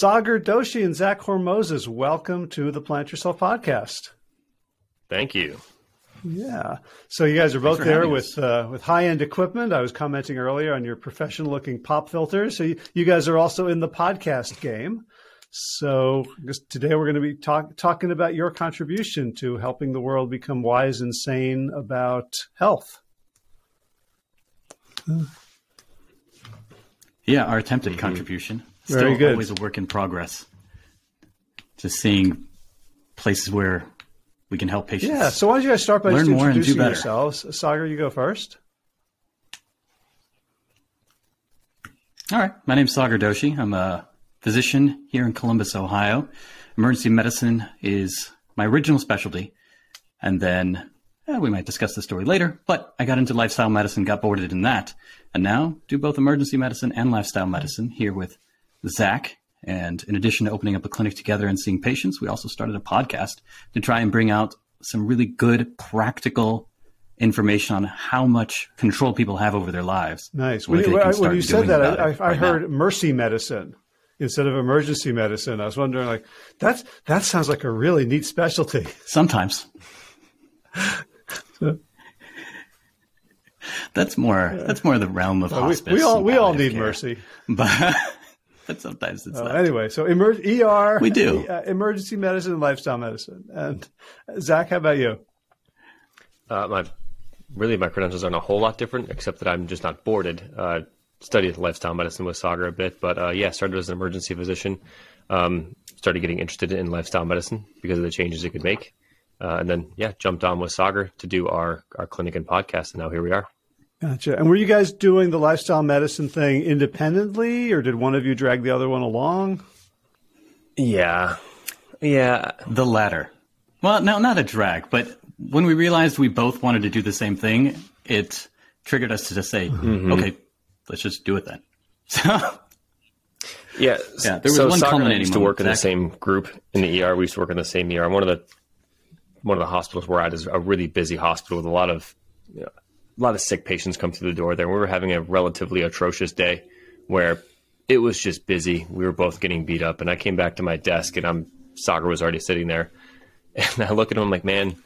Sagar Doshi and Zak Hourmouzis, welcome to the Plant Yourself podcast. Thank you. Yeah. So you guys are both there with uh, with high end equipment. I was commenting earlier on your professional looking pop filters. So you, you, guys are also in the podcast game. So today we're going to be talk, talking about your contribution to helping the world become wise and sane about health. Yeah, our attempted mm-hmm. contribution. Still good. Always a work in progress. Just seeing places where we can help patients. Yeah. So why don't you guys start by Learn just introducing yourselves? Sagar, you go first. All right. My name is Sagar Doshi. I'm a physician here in Columbus, Ohio. Emergency medicine is my original specialty. And then eh, we might discuss the story later, but I got into lifestyle medicine, got boarded in that, and now do both emergency medicine and lifestyle medicine here with Zak and in addition to opening up a clinic together and seeing patients, we also started a podcast to try and bring out some really good, practical information on how much control people have over their lives. Nice. When you, when you said that, I, I right heard now. mercy medicine instead of emergency medicine. I was wondering, like, that's that sounds like a really neat specialty. Sometimes. that's more that's more the realm of well, hospice. We, we all we all need care. mercy, but but sometimes it's uh, not. Anyway, so emer- ER, we do uh, emergency medicine and lifestyle medicine. And Zak, how about you? Uh, my really my credentials aren't a whole lot different, except that I'm just not boarded. Uh, studied lifestyle medicine with Sagar a bit, but uh, yeah, started as an emergency physician. Um, started getting interested in lifestyle medicine because of the changes it could make, uh, and then yeah, jumped on with Sagar to do our our clinic and podcast, and now here we are. Gotcha. And were you guys doing the lifestyle medicine thing independently, or did one of you drag the other one along? Yeah. Yeah. The latter. Well, no, not a drag, but when we realized we both wanted to do the same thing, it triggered us to just say, mm-hmm. okay, let's just do it then. So, yeah, yeah. There was so one culminating used to work in the same group in the ER. We used to work in the same ER. One of the one of the hospitals we're at is a really busy hospital with a lot of you know, a lot of sick patients come through the door there. We were having a relatively atrocious day where it was just busy. We were both getting beat up, and I came back to my desk, and I'm Sagar was already sitting there, and I look at him, I'm like, man,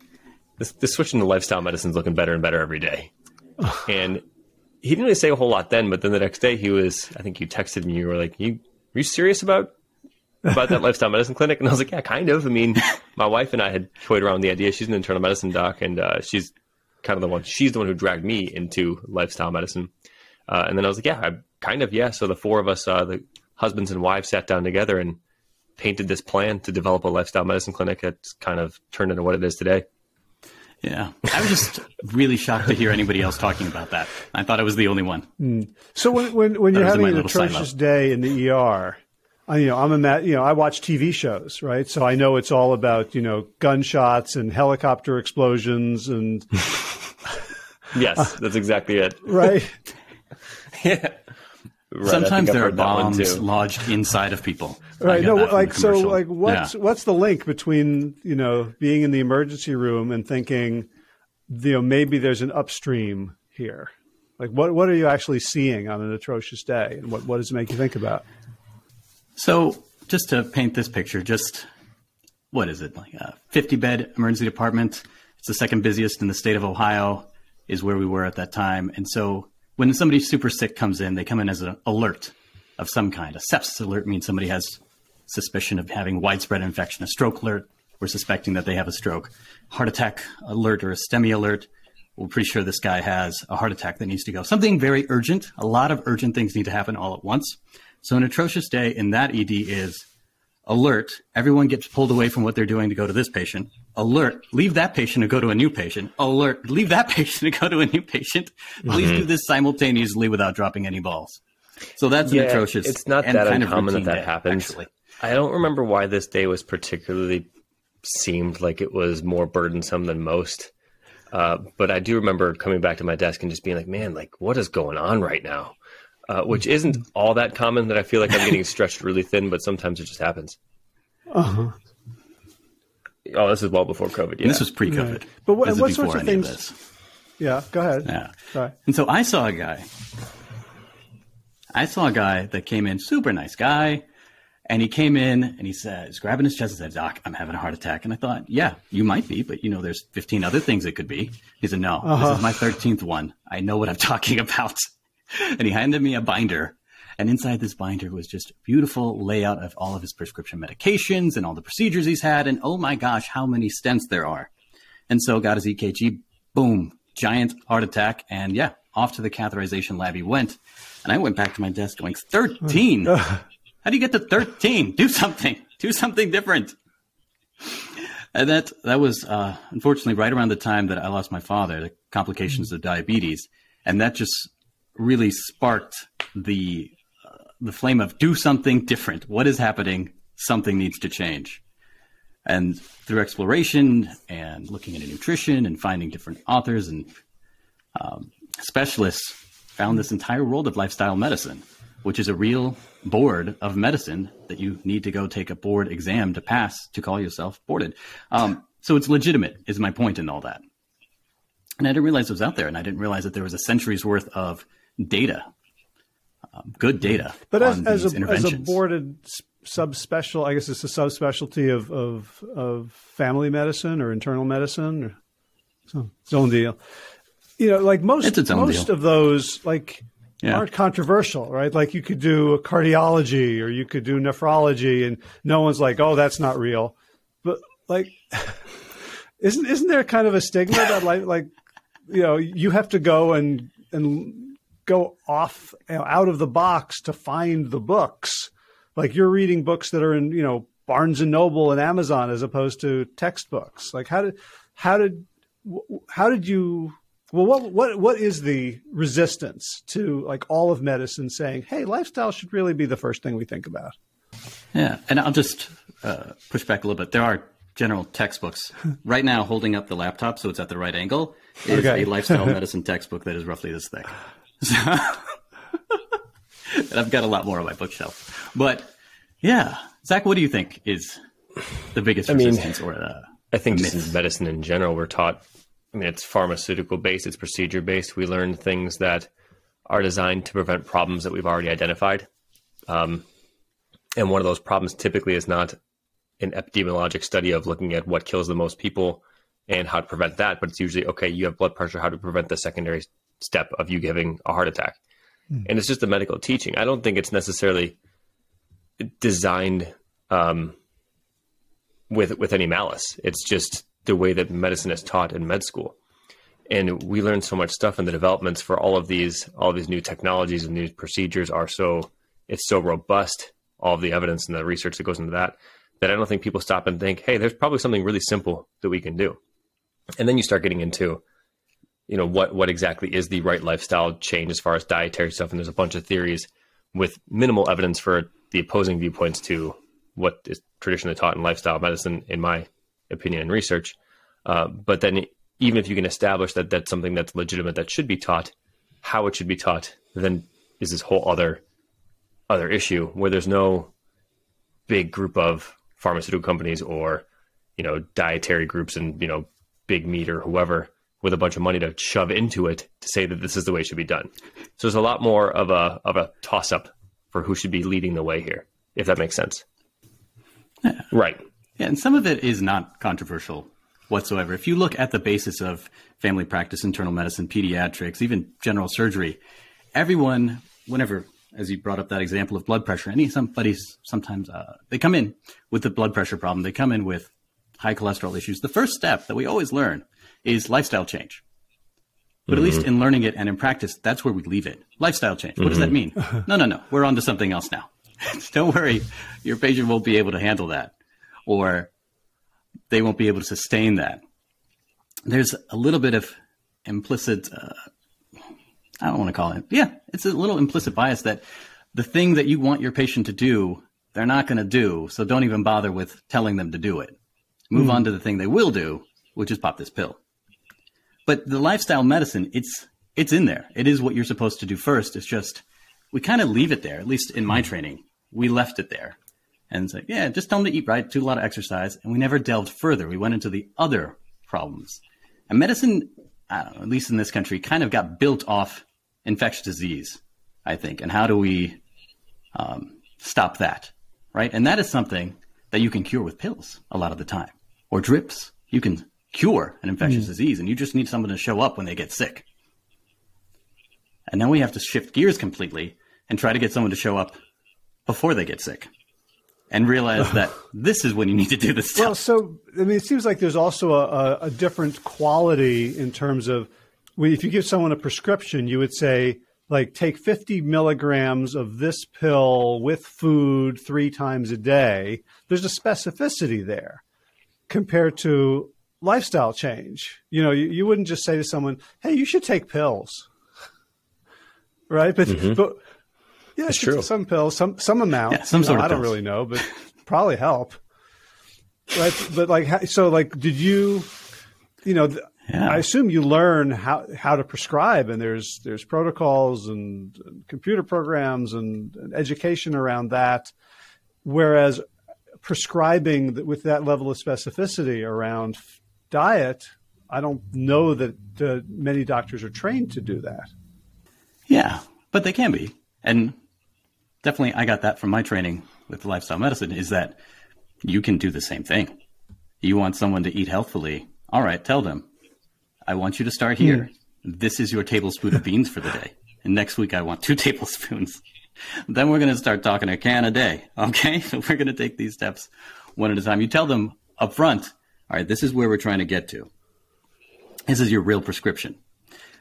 this, this switching to lifestyle medicine is looking better and better every day. and he didn't really say a whole lot then, but then the next day he was, I think you texted me, you were like, you, are you serious about about that lifestyle medicine clinic? And I was like, yeah, kind of. I mean, my wife and I had toyed around with the idea. She's an internal medicine doc, and uh, she's kind of the one. She's the one who dragged me into lifestyle medicine. Uh, and then I was like, yeah, I kind of yeah. So the four of us, uh, the husbands and wives, sat down together and painted this plan to develop a lifestyle medicine clinic. That's kind of turned into what it is today. Yeah, I was just really shocked to hear anybody else talking about that. I thought I was the only one. Mm. So when when, when you're having an atrocious day in the ER, I, you know, I'm a you know I watch TV shows, right? So I know it's all about you know gunshots and helicopter explosions and Yes, that's exactly it. Right. yeah. Right, Sometimes there are bombs lodged inside of people. Right. No, like so like what's yeah. what's the link between, you know, being in the emergency room and thinking you know maybe there's an upstream here? Like what what are you actually seeing on an atrocious day and what what does it make you think about? So, just to paint this picture, just what is it? Like a 50 bed emergency department. It's the second busiest in the state of Ohio is where we were at that time. And so when somebody super sick comes in, they come in as an alert of some kind. A sepsis alert means somebody has suspicion of having widespread infection. A stroke alert, we're suspecting that they have a stroke. Heart attack alert or a STEMI alert, we're pretty sure this guy has a heart attack that needs to go. Something very urgent. A lot of urgent things need to happen all at once. So an atrocious day in that ED is alert, everyone gets pulled away from what they're doing to go to this patient. Alert, leave that patient to go to a new patient. Alert, leave that patient to go to a new patient. Please mm-hmm. do this simultaneously without dropping any balls. So that's yeah, an atrocious. It's not that uncommon that that day, happens. Actually. I don't remember why this day was particularly seemed like it was more burdensome than most. Uh, but I do remember coming back to my desk and just being like, man, like what is going on right now? Uh, which isn't all that common. That I feel like I'm getting stretched really thin, but sometimes it just happens. Uh-huh. Oh, this is well before COVID. Yeah. This was pre-COVID. Right. But what, what sorts of things? Of yeah, go ahead. Yeah. Sorry. And so I saw a guy. I saw a guy that came in, super nice guy, And he came in and he said, he's grabbing his chest and said, Doc, I'm having a heart attack. And I thought, yeah, you might be, but you know, there's 15 other things it could be. He said, no, uh-huh. this is my 13th one. I know what I'm talking about. and he handed me a binder. And inside this binder was just a beautiful layout of all of his prescription medications and all the procedures he's had. And oh my gosh, how many stents there are. And so got his EKG, boom, giant heart attack. And yeah, off to the catheterization lab he went. And I went back to my desk going, 13. How do you get to 13? Do something. Do something different. And that that was uh, unfortunately right around the time that I lost my father, the complications of diabetes, and that just really sparked the uh, the flame of do something different. What is happening? Something needs to change. And through exploration and looking into nutrition and finding different authors and um, specialists, found this entire world of lifestyle medicine, which is a real board of medicine that you need to go take a board exam to pass to call yourself boarded. Um, so it's legitimate, is my point in all that. And I didn't realize it was out there, and I didn't realize that there was a century's worth of data, um, good data. But as, as, a, as a boarded subspecial, I guess it's a subspecialty of, of, of family medicine or internal medicine, or so, its own deal. You know, like most most deal. of those, like yeah. aren't controversial, right? Like you could do cardiology or you could do nephrology, and no one's like, "Oh, that's not real." But like, isn't isn't there kind of a stigma that like like you know you have to go and and go off you know, out of the box to find the books? Like you're reading books that are in you know Barnes and Noble and Amazon as opposed to textbooks. Like how did how did how did you well, what what what is the resistance to like all of medicine saying, "Hey, lifestyle should really be the first thing we think about"? Yeah, and I'll just uh, push back a little bit. There are general textbooks right now. Holding up the laptop so it's at the right angle is okay. a lifestyle medicine textbook that is roughly this thick. So, and I've got a lot more on my bookshelf, but yeah, Zak, what do you think is the biggest resistance I mean, or? Uh, I think just in medicine in general, we're taught I mean, it's pharmaceutical based, it's procedure based. We learn things that are designed to prevent problems that we've already identified. Um, and one of those problems typically is not an epidemiologic study of looking at what kills the most people and how to prevent that, but it's usually okay, you have blood pressure, how to prevent the secondary step of you giving a heart attack. Mm. And it's just the medical teaching. I don't think it's necessarily designed um, with with any malice. It's just the way that medicine is taught in med school. And we learn so much stuff and the developments for all of these, all of these new technologies and new procedures are so, it's so robust, all of the evidence and the research that goes into that, that I don't think people stop and think, hey, there's probably something really simple that we can do. And then you start getting into, you know, what, what exactly is the right lifestyle change as far as dietary stuff. And there's a bunch of theories with minimal evidence for the opposing viewpoints to what is traditionally taught in lifestyle medicine, in my opinion and research. Uh, but then, even if you can establish that that's something that's legitimate that should be taught, how it should be taught, then is this whole other other issue where there's no big group of pharmaceutical companies or you know dietary groups and you know big meat or whoever with a bunch of money to shove into it to say that this is the way it should be done. So there's a lot more of a of a toss up for who should be leading the way here, if that makes sense. Yeah. Right. Yeah, and some of it is not controversial whatsoever. If you look at the basis of family practice, internal medicine, pediatrics, even general surgery, everyone, whenever, as you brought up that example of blood pressure, any somebody's sometimes uh, they come in with the blood pressure problem, they come in with high cholesterol issues. The first step that we always learn is lifestyle change. But mm-hmm. at least mm-hmm. in learning it and in practice, that's where we leave it. Lifestyle change. What mm-hmm. does that mm-hmm. mean? no, no, no. We're on to something else now. Don't worry. Your patient won't be able to handle that or they won't be able to sustain that. There's a little bit of implicit, uh, I don't want to call it, yeah, it's a little implicit bias that the thing that you want your patient to do, they're not going to do. So don't even bother with telling them to do it. Move mm. on to the thing they will do, which is pop this pill. But the lifestyle medicine, it's it's in there. It is what you're supposed to do first. It's just we kind of leave it there. At least in my training, we left it there and say, yeah, just tell them to eat right, do a lot of exercise. And we never delved further. We went into the other problems. And medicine, know, at least in this country, kind of got built off infectious disease, I think. And how do we um, stop that? right? And that is something that you can cure with pills a lot of the time or drips. You can cure an infectious mm. disease and you just need someone to show up when they get sick. And then we have to shift gears completely and try to get someone to show up before they get sick and realize that this is when you need to do this stuff. Well, so I mean, it seems like there's also a, a different quality in terms of if you give someone a prescription, you would say like take 50 milligrams of this pill with food three times a day. There's a specificity there compared to lifestyle change. You know, you, you wouldn't just say to someone, "Hey, you should take pills," right? But mm-hmm. but yeah, it's true. Some pills, some some amount. Yeah, some sort know, of. I don't really know, but probably help. Right, but like, so like, did you, you know, yeah. I assume you learn how how to prescribe, and there's there's protocols and, and computer programs and, and, education around that. Whereas prescribing with that level of specificity around diet, I don't know that uh, many doctors are trained to do that. Yeah, but they can be, and definitely I got that from my training with lifestyle medicine. Is that you can do the same thing. You want someone to eat healthfully. All right, tell them I want you to start here. Mm. This is your tablespoon of beans for the day. And next week, I want two tablespoons. then we're going to start talking a can a day. Okay. So we're going to take these steps one at a time. You tell them up front, all right, this is where we're trying to get to. This is your real prescription.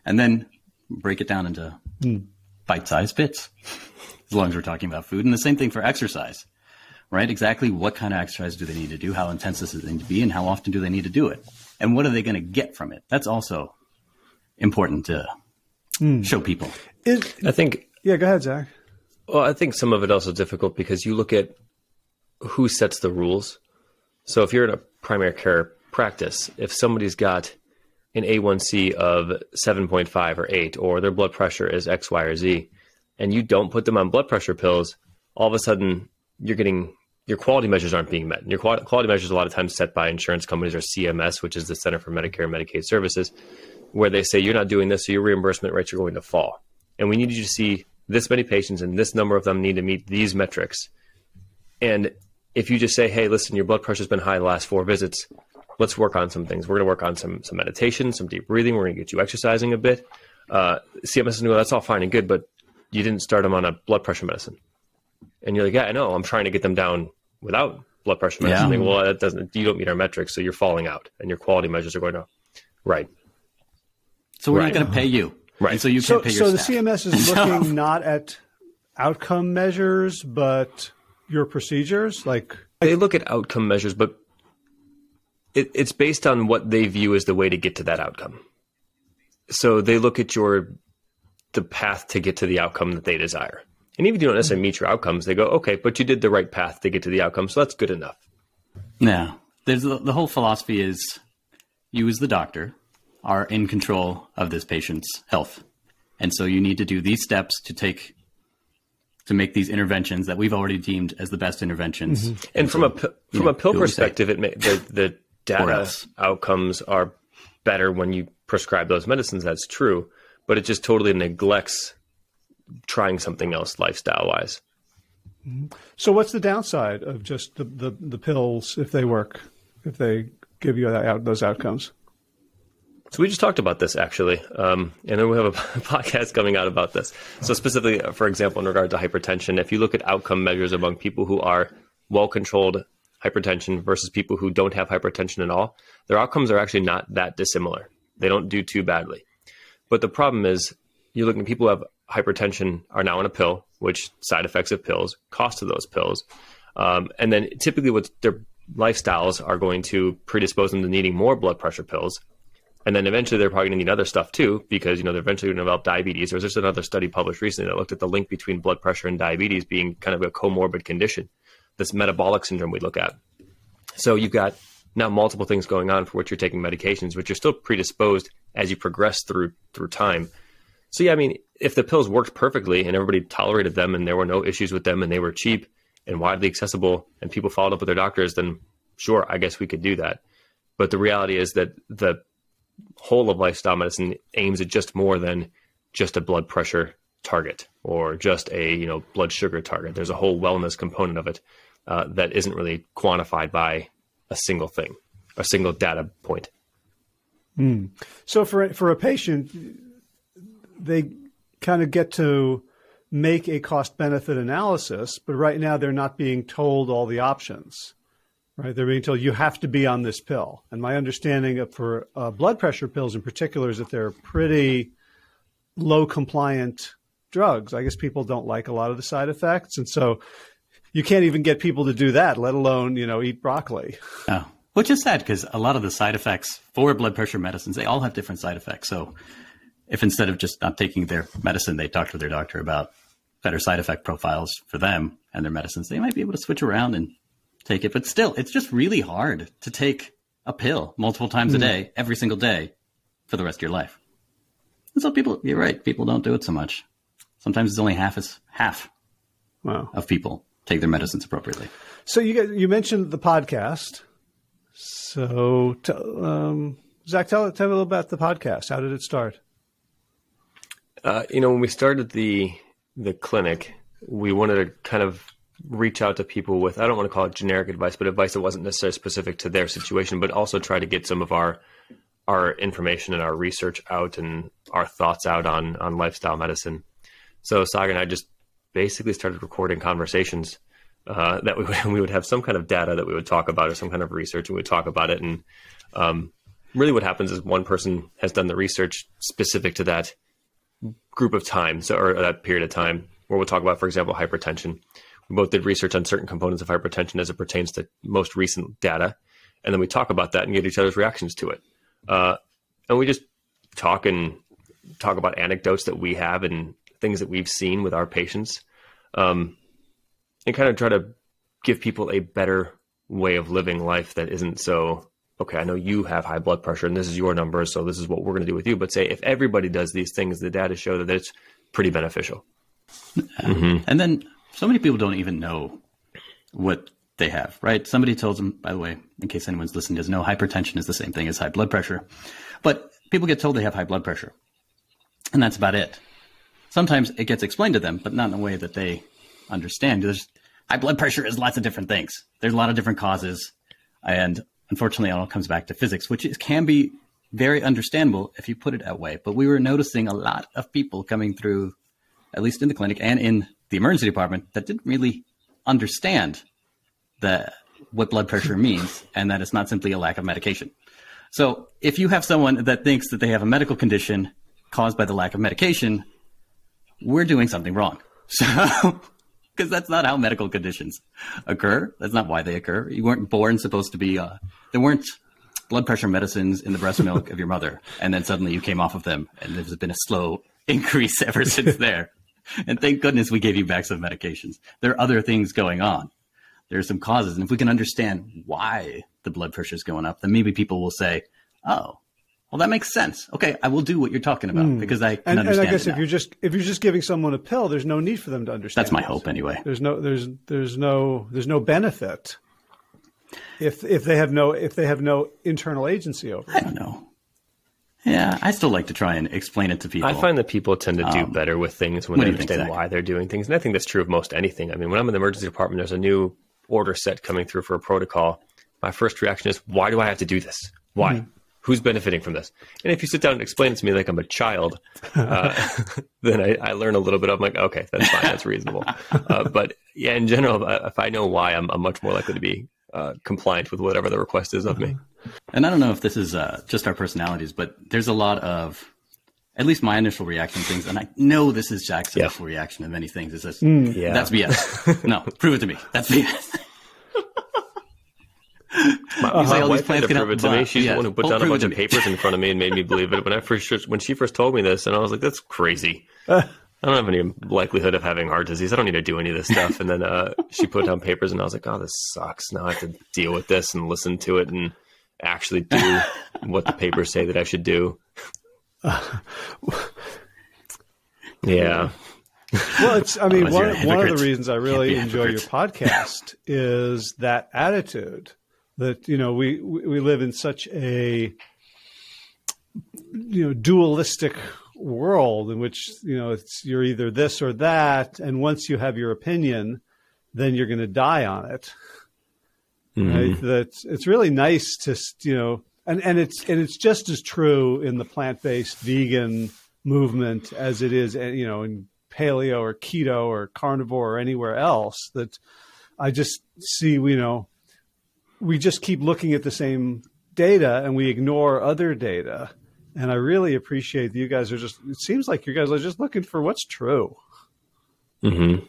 And then break it down into mm. bite sized bits, as long as we're talking about food. And the same thing for exercise, right? Exactly what kind of exercise do they need to do? How intense does it need to be? And how often do they need to do it? and what are they going to get from it? That's also important to mm. show people. I think. Yeah, go ahead, Zak. Well, I think some of it also difficult because you look at who sets the rules. So if you're in a primary care practice, if somebody's got an A1C of 7.5 or 8, or their blood pressure is X, Y, or Z, and you don't put them on blood pressure pills, all of a sudden you're getting your quality measures aren't being met. And your quality measures a lot of times set by insurance companies or CMS, which is the Center for Medicare and Medicaid Services, where they say you're not doing this, so your reimbursement rates are going to fall. And we need you to see this many patients and this number of them need to meet these metrics. And if you just say, hey, listen, your blood pressure's been high the last four visits, let's work on some things. We're going to work on some some meditation, some deep breathing. We're going to get you exercising a bit. Uh, CMS is going to go, that's all fine and good, but you didn't start them on a blood pressure medicine. And you're like, yeah, I know. I'm trying to get them down without blood pressure medicine. Yeah. well, that doesn't. You don't meet our metrics, so you're falling out, and your quality measures are going up. Right. So we're right. not going to pay you. Right. And so you so, can't pay your So staff. the CMS is looking not at outcome measures, but your procedures. Like they look at outcome measures, but it, it's based on what they view as the way to get to that outcome. So they look at your the path to get to the outcome that they desire. And even if you don't necessarily meet your outcomes, they go, okay, but you did the right path to get to the outcome, so that's good enough. Yeah, there's the, the whole philosophy is you as the doctor are in control of this patient's health, and so you need to do these steps to take to make these interventions that we've already deemed as the best interventions. Mm-hmm. And, and, from so, a from know, a pill perspective, it may, the the data outcomes are better when you prescribe those medicines. That's true, but it just totally neglects trying something else lifestyle wise. So, what's the downside of just the, the, the pills if they work, if they give you that, those outcomes? So we just talked about this actually, um, and then we have a podcast coming out about this. So specifically, uh, for example, in regard to hypertension, if you look at outcome measures among people who are well controlled hypertension versus people who don't have hypertension at all, their outcomes are actually not that dissimilar. They don't do too badly. But the problem is, you're looking at people who have hypertension are now on a pill, which side effects of pills, cost of those pills. Um, and then typically what their lifestyles are going to predispose them to needing more blood pressure pills. And then eventually they're probably going to need other stuff too, because, you know, they're eventually going to develop diabetes. There's just another study published recently that looked at the link between blood pressure and diabetes being kind of a comorbid condition, this metabolic syndrome we look at. So you've got now multiple things going on for which you're taking medications, which you're still predisposed as you progress through through time so yeah, I mean, if the pills worked perfectly and everybody tolerated them and there were no issues with them and they were cheap and widely accessible and people followed up with their doctors, then sure, I guess we could do that. But the reality is that the whole of lifestyle medicine aims at just more than just a blood pressure target or just a you know blood sugar target. There's a whole wellness component of it uh, that isn't really quantified by a single thing, a single data point. Mm. So for for a patient, they kind of get to make a cost benefit analysis, but right now they're not being told all the options. Right, they're being told you have to be on this pill. And my understanding of for uh, blood pressure pills in particular is that they're pretty low compliant drugs. I guess people don't like a lot of the side effects, and so you can't even get people to do that, let alone you know eat broccoli. Oh, which is sad because a lot of the side effects for blood pressure medicines they all have different side effects. So if instead of just not taking their medicine, they talk to their doctor about better side effect profiles for them and their medicines, they might be able to switch around and take it. But still, it's just really hard to take a pill multiple times mm. a hmm. day, every single day for the rest of your life. And so people, you're right, people don't do it so much. Sometimes it's only half as half wow. of people take their medicines appropriately. So you you mentioned the podcast. So um, Zach, tell, tell me a little about the podcast. How did it start? Uh, you know, when we started the the clinic, we wanted to kind of reach out to people with I don't want to call it generic advice, but advice that wasn't necessarily specific to their situation, but also try to get some of our our information and our research out and our thoughts out on on lifestyle medicine. So Sagar and I just basically started recording conversations uh, that we would, we would have some kind of data that we would talk about or some kind of research and we would talk about it. And um, really, what happens is one person has done the research specific to that group of time, so or that period of time, where we'll talk about, for example, hypertension both did research on certain components of hypertension as it pertains to most recent data, and then we talk about that and get each other's reactions to it. Uh, and we just talk and talk about anecdotes that we have and things that we've seen with our patients, um, and kind of try to give people a better way of living life that isn't so okay, I know you have high blood pressure and this is your number, so this is what we're going to do with you. But say if everybody does these things, the data show that it's pretty beneficial. Mm-hmm. And then so many people don't even know what they have, right? Somebody tells them, by the way, in case anyone's listening doesn't know, hypertension is the same thing as high blood pressure. But people get told they have high blood pressure. And that's about it. Sometimes it gets explained to them, but not in a way that they understand. There's high blood pressure is lots of different things. There's a lot of different causes. And unfortunately, it all comes back to physics, which is, can be very understandable if you put it that way. But we were noticing a lot of people coming through, at least in the clinic and in the emergency department that didn't really understand the what blood pressure means and that it's not simply a lack of medication. So if you have someone that thinks that they have a medical condition caused by the lack of medication, we're doing something wrong. So because that's not how medical conditions occur. That's not why they occur. You weren't born supposed to be. Uh, there weren't blood pressure medicines in the breast milk of your mother, and then suddenly you came off of them, and there's been a slow increase ever since there. And thank goodness we gave you back some medications. There are other things going on. There are some causes. And if we can understand why the blood pressure is going up, then maybe people will say, oh, well, that makes sense. Okay, I will do what you're talking about mm. because I can and, understand. And I guess if you're just if you're just giving someone a pill, there's no need for them to understand. That's my hope, anyway. There's no there's there's no there's no benefit if if they have no if they have no internal agency over. It. I don't know. Yeah, I still like to try and explain it to people. I find that people tend to do um, better with things when they understand think, why they're doing things. And I think that's true of most anything. I mean, when I'm in the emergency department, there's a new order set coming through for a protocol. My first reaction is, why do I have to do this? Why? Mm-hmm. Who's benefiting from this? And if you sit down and explain it to me like I'm a child, uh, then I, I, learn a little bit. I'm like, okay, that's fine, that's reasonable. Uh, but yeah, in general, if I know why, I'm, I'm much more likely to be uh, compliant with whatever the request is of me. And I don't know if this is uh, just our personalities, but there's a lot of, at least my initial reaction to things, and I know this is Zak's yeah. initial reaction to many things. Is this? Mm, yeah. That's BS. no, prove it to me. That's BS. My, uh-huh. my wife had to prove it to me. She's yeah. the one who put down a bunch of papers in front of me and made me believe it. When I first, when she first told me this, and I was like, "That's crazy." I don't have any likelihood of having heart disease. I don't need to do any of this stuff. And then uh, she put down papers, and I was like, "Oh, this sucks. Now I have to deal with this and listen to it and actually do what the papers say that I should do." yeah. Well, it's. I mean, one, one of the reasons I really enjoy your podcast is that attitude that you know we we live in such a you know dualistic world in which you know it's you're either this or that, and once you have your opinion, then you're going to die on it. Mm-hmm. Right? That's it's really nice to you know, and and it's and it's just as true in the plant based vegan movement as it is eh, you know in paleo or keto or carnivore or anywhere else. That I just see you know we just keep looking at the same data and we ignore other data. And I really appreciate that you guys are just, it seems like you guys are just looking for what's true. Mm-hmm.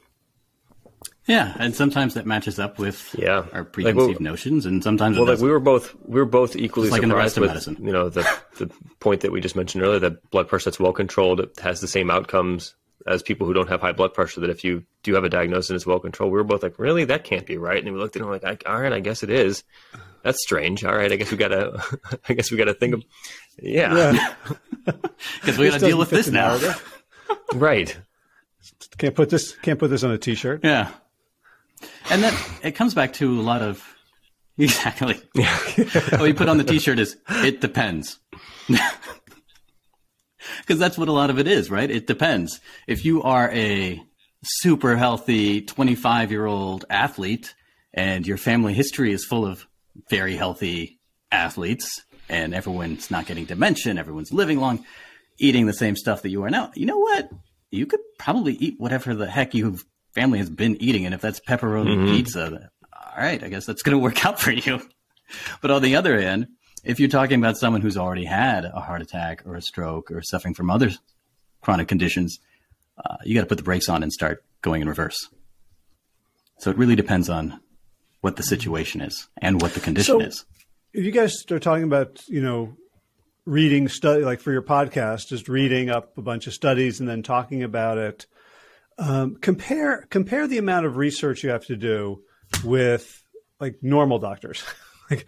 Yeah, and sometimes that matches up with yeah. our preconceived like, well, notions, and sometimes well, like we were both we were both equally like surprised with medicine. you know the the point that we just mentioned earlier that blood pressure that's well controlled has the same outcomes as people who don't have high blood pressure. That if you do have a diagnosis and it's well controlled, we were both like, really, that can't be right. And we looked at him and like, all right, I guess it is. That's strange. All right, I guess we gotta, I guess we gotta think of, yeah, because yeah. we gotta deal with this now, right? Can't put this can't put this on a t-shirt. Yeah. And then it comes back to a lot of exactly. what you put on the t-shirt is it depends. Because that's what a lot of it is, right? It depends. If you are a super healthy 25 year old athlete and your family history is full of very healthy athletes and everyone's not getting dementia, everyone's living long, eating the same stuff that you are now, you know what? You could probably eat whatever the heck your family has been eating. And if that's pepperoni mm-hmm. pizza, all right, I guess that's going to work out for you. But on the other hand, if you're talking about someone who's already had a heart attack or a stroke or suffering from other chronic conditions, uh, you got to put the brakes on and start going in reverse. So it really depends on what the situation is and what the condition so, is. If you guys are talking about, you know, reading study like for your podcast, just reading up a bunch of studies and then talking about it, um, compare compare the amount of research you have to do with like normal doctors. like,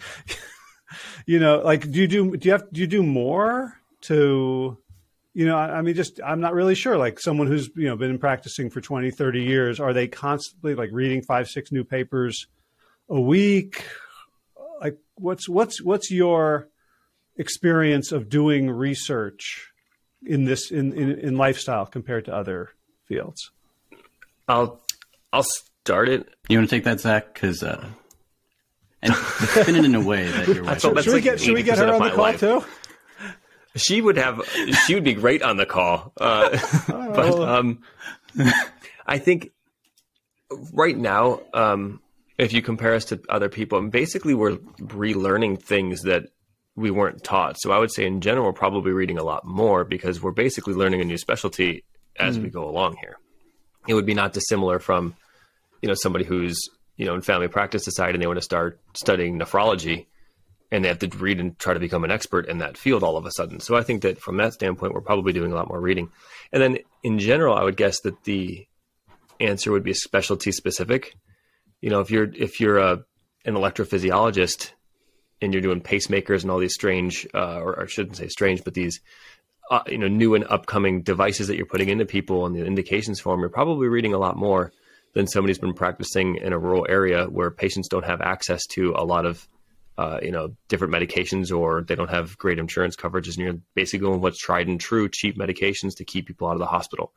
you know, like do you do do you have do you do more to you know, I, I mean, just I'm not really sure. Like someone who's you know been practicing for 20, 30 years, are they constantly like reading five, six new papers a week? Like, what's what's what's your experience of doing research in this in, in, in lifestyle compared to other fields? I'll I'll start it. You want to take that, Zak? Because uh, and spin it in a way that your wife. should, we get, should we get her on the call life. too? She would have. She would be great on the call. Uh, but um, I think right now, um, if you compare us to other people, basically we're relearning things that we weren't taught. So I would say in general, we're probably reading a lot more because we're basically learning a new specialty as mm. we go along here. It would be not dissimilar from, you know, somebody who's you know in family practice decide and they want to start studying nephrology and they have to read and try to become an expert in that field all of a sudden. So I think that from that standpoint, we're probably doing a lot more reading. And then in general, I would guess that the answer would be specialty specific. You know, if you're if you're a an electrophysiologist and you're doing pacemakers and all these strange, uh, or, or, I shouldn't say strange, but these uh, you know new and upcoming devices that you're putting into people and the indications for them, you're probably reading a lot more than somebody who's been practicing in a rural area where patients don't have access to a lot of uh, you know different medications or they don't have great insurance coverages and you're basically going with what's tried and true cheap medications to keep people out of the hospital.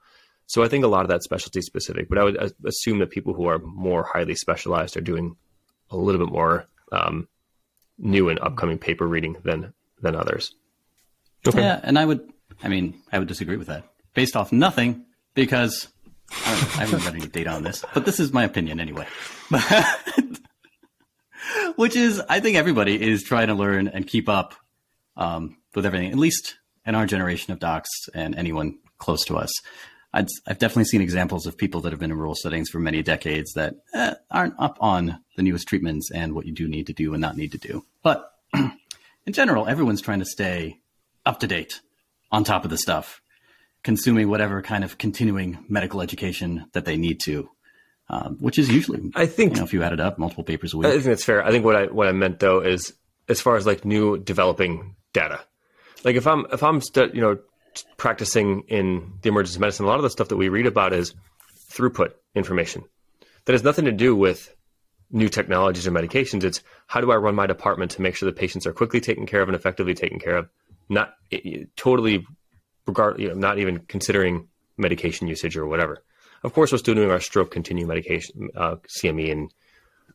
So i think a lot of that specialty specific but i would assume that people who are more highly specialized are doing a little bit more um, new and upcoming paper reading than than others. Okay. yeah and i would i mean i would disagree with that. Based off nothing because I, I haven't read any data on this, but this is my opinion anyway. Which is, I think everybody is trying to learn and keep up um, with everything, at least in our generation of docs and anyone close to us. i have definitely seen examples of people that have been in rural settings for many decades that eh, aren't up on the newest treatments and what you do need to do and not need to do. But in general, everyone's trying to stay up to date, on top of the stuff, consuming whatever kind of continuing medical education that they need to, um, which is usually, I think, you know, if you add it up, multiple papers a week. I think that's fair. I think what I what I meant though is as far as like new developing data, like if I'm if I'm stu- you know practicing in the emergency medicine, a lot of the stuff that we read about is throughput information that has nothing to do with new technologies or medications. It's how do I run my department to make sure the patients are quickly taken care of and effectively taken care of, not totally regard, you know, not even considering medication usage or whatever. Of course, we're still doing our stroke continuum medication, uh, CME, and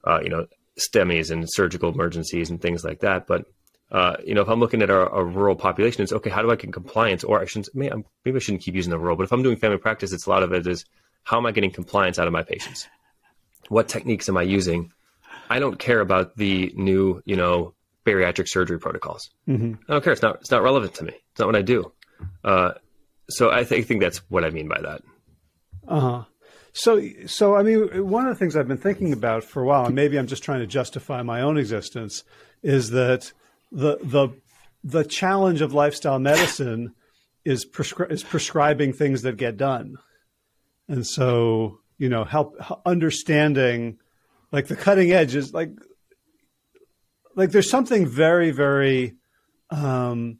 uh, you know STEMIs and surgical emergencies and things like that. But uh, you know, if I'm looking at a, a, rural population, it's okay. How do I get compliance? Or I shouldn't. Maybe, maybe I shouldn't keep using the rural. But if I'm doing family practice, it's a lot of it is how am I getting compliance out of my patients? What techniques am I using? I don't care about the new, you know, bariatric surgery protocols. Mm-hmm. I don't care. It's not. It's not relevant to me. It's not what I do. Uh, so I, th- I think that's what I mean by that. Uh huh. So, so I mean, one of the things I've been thinking about for a while, and maybe I'm just trying to justify my own existence, is that the the the challenge of lifestyle medicine is prescri- is prescribing things that get done, and so you know, help understanding like the cutting edge is like like there's something very very um,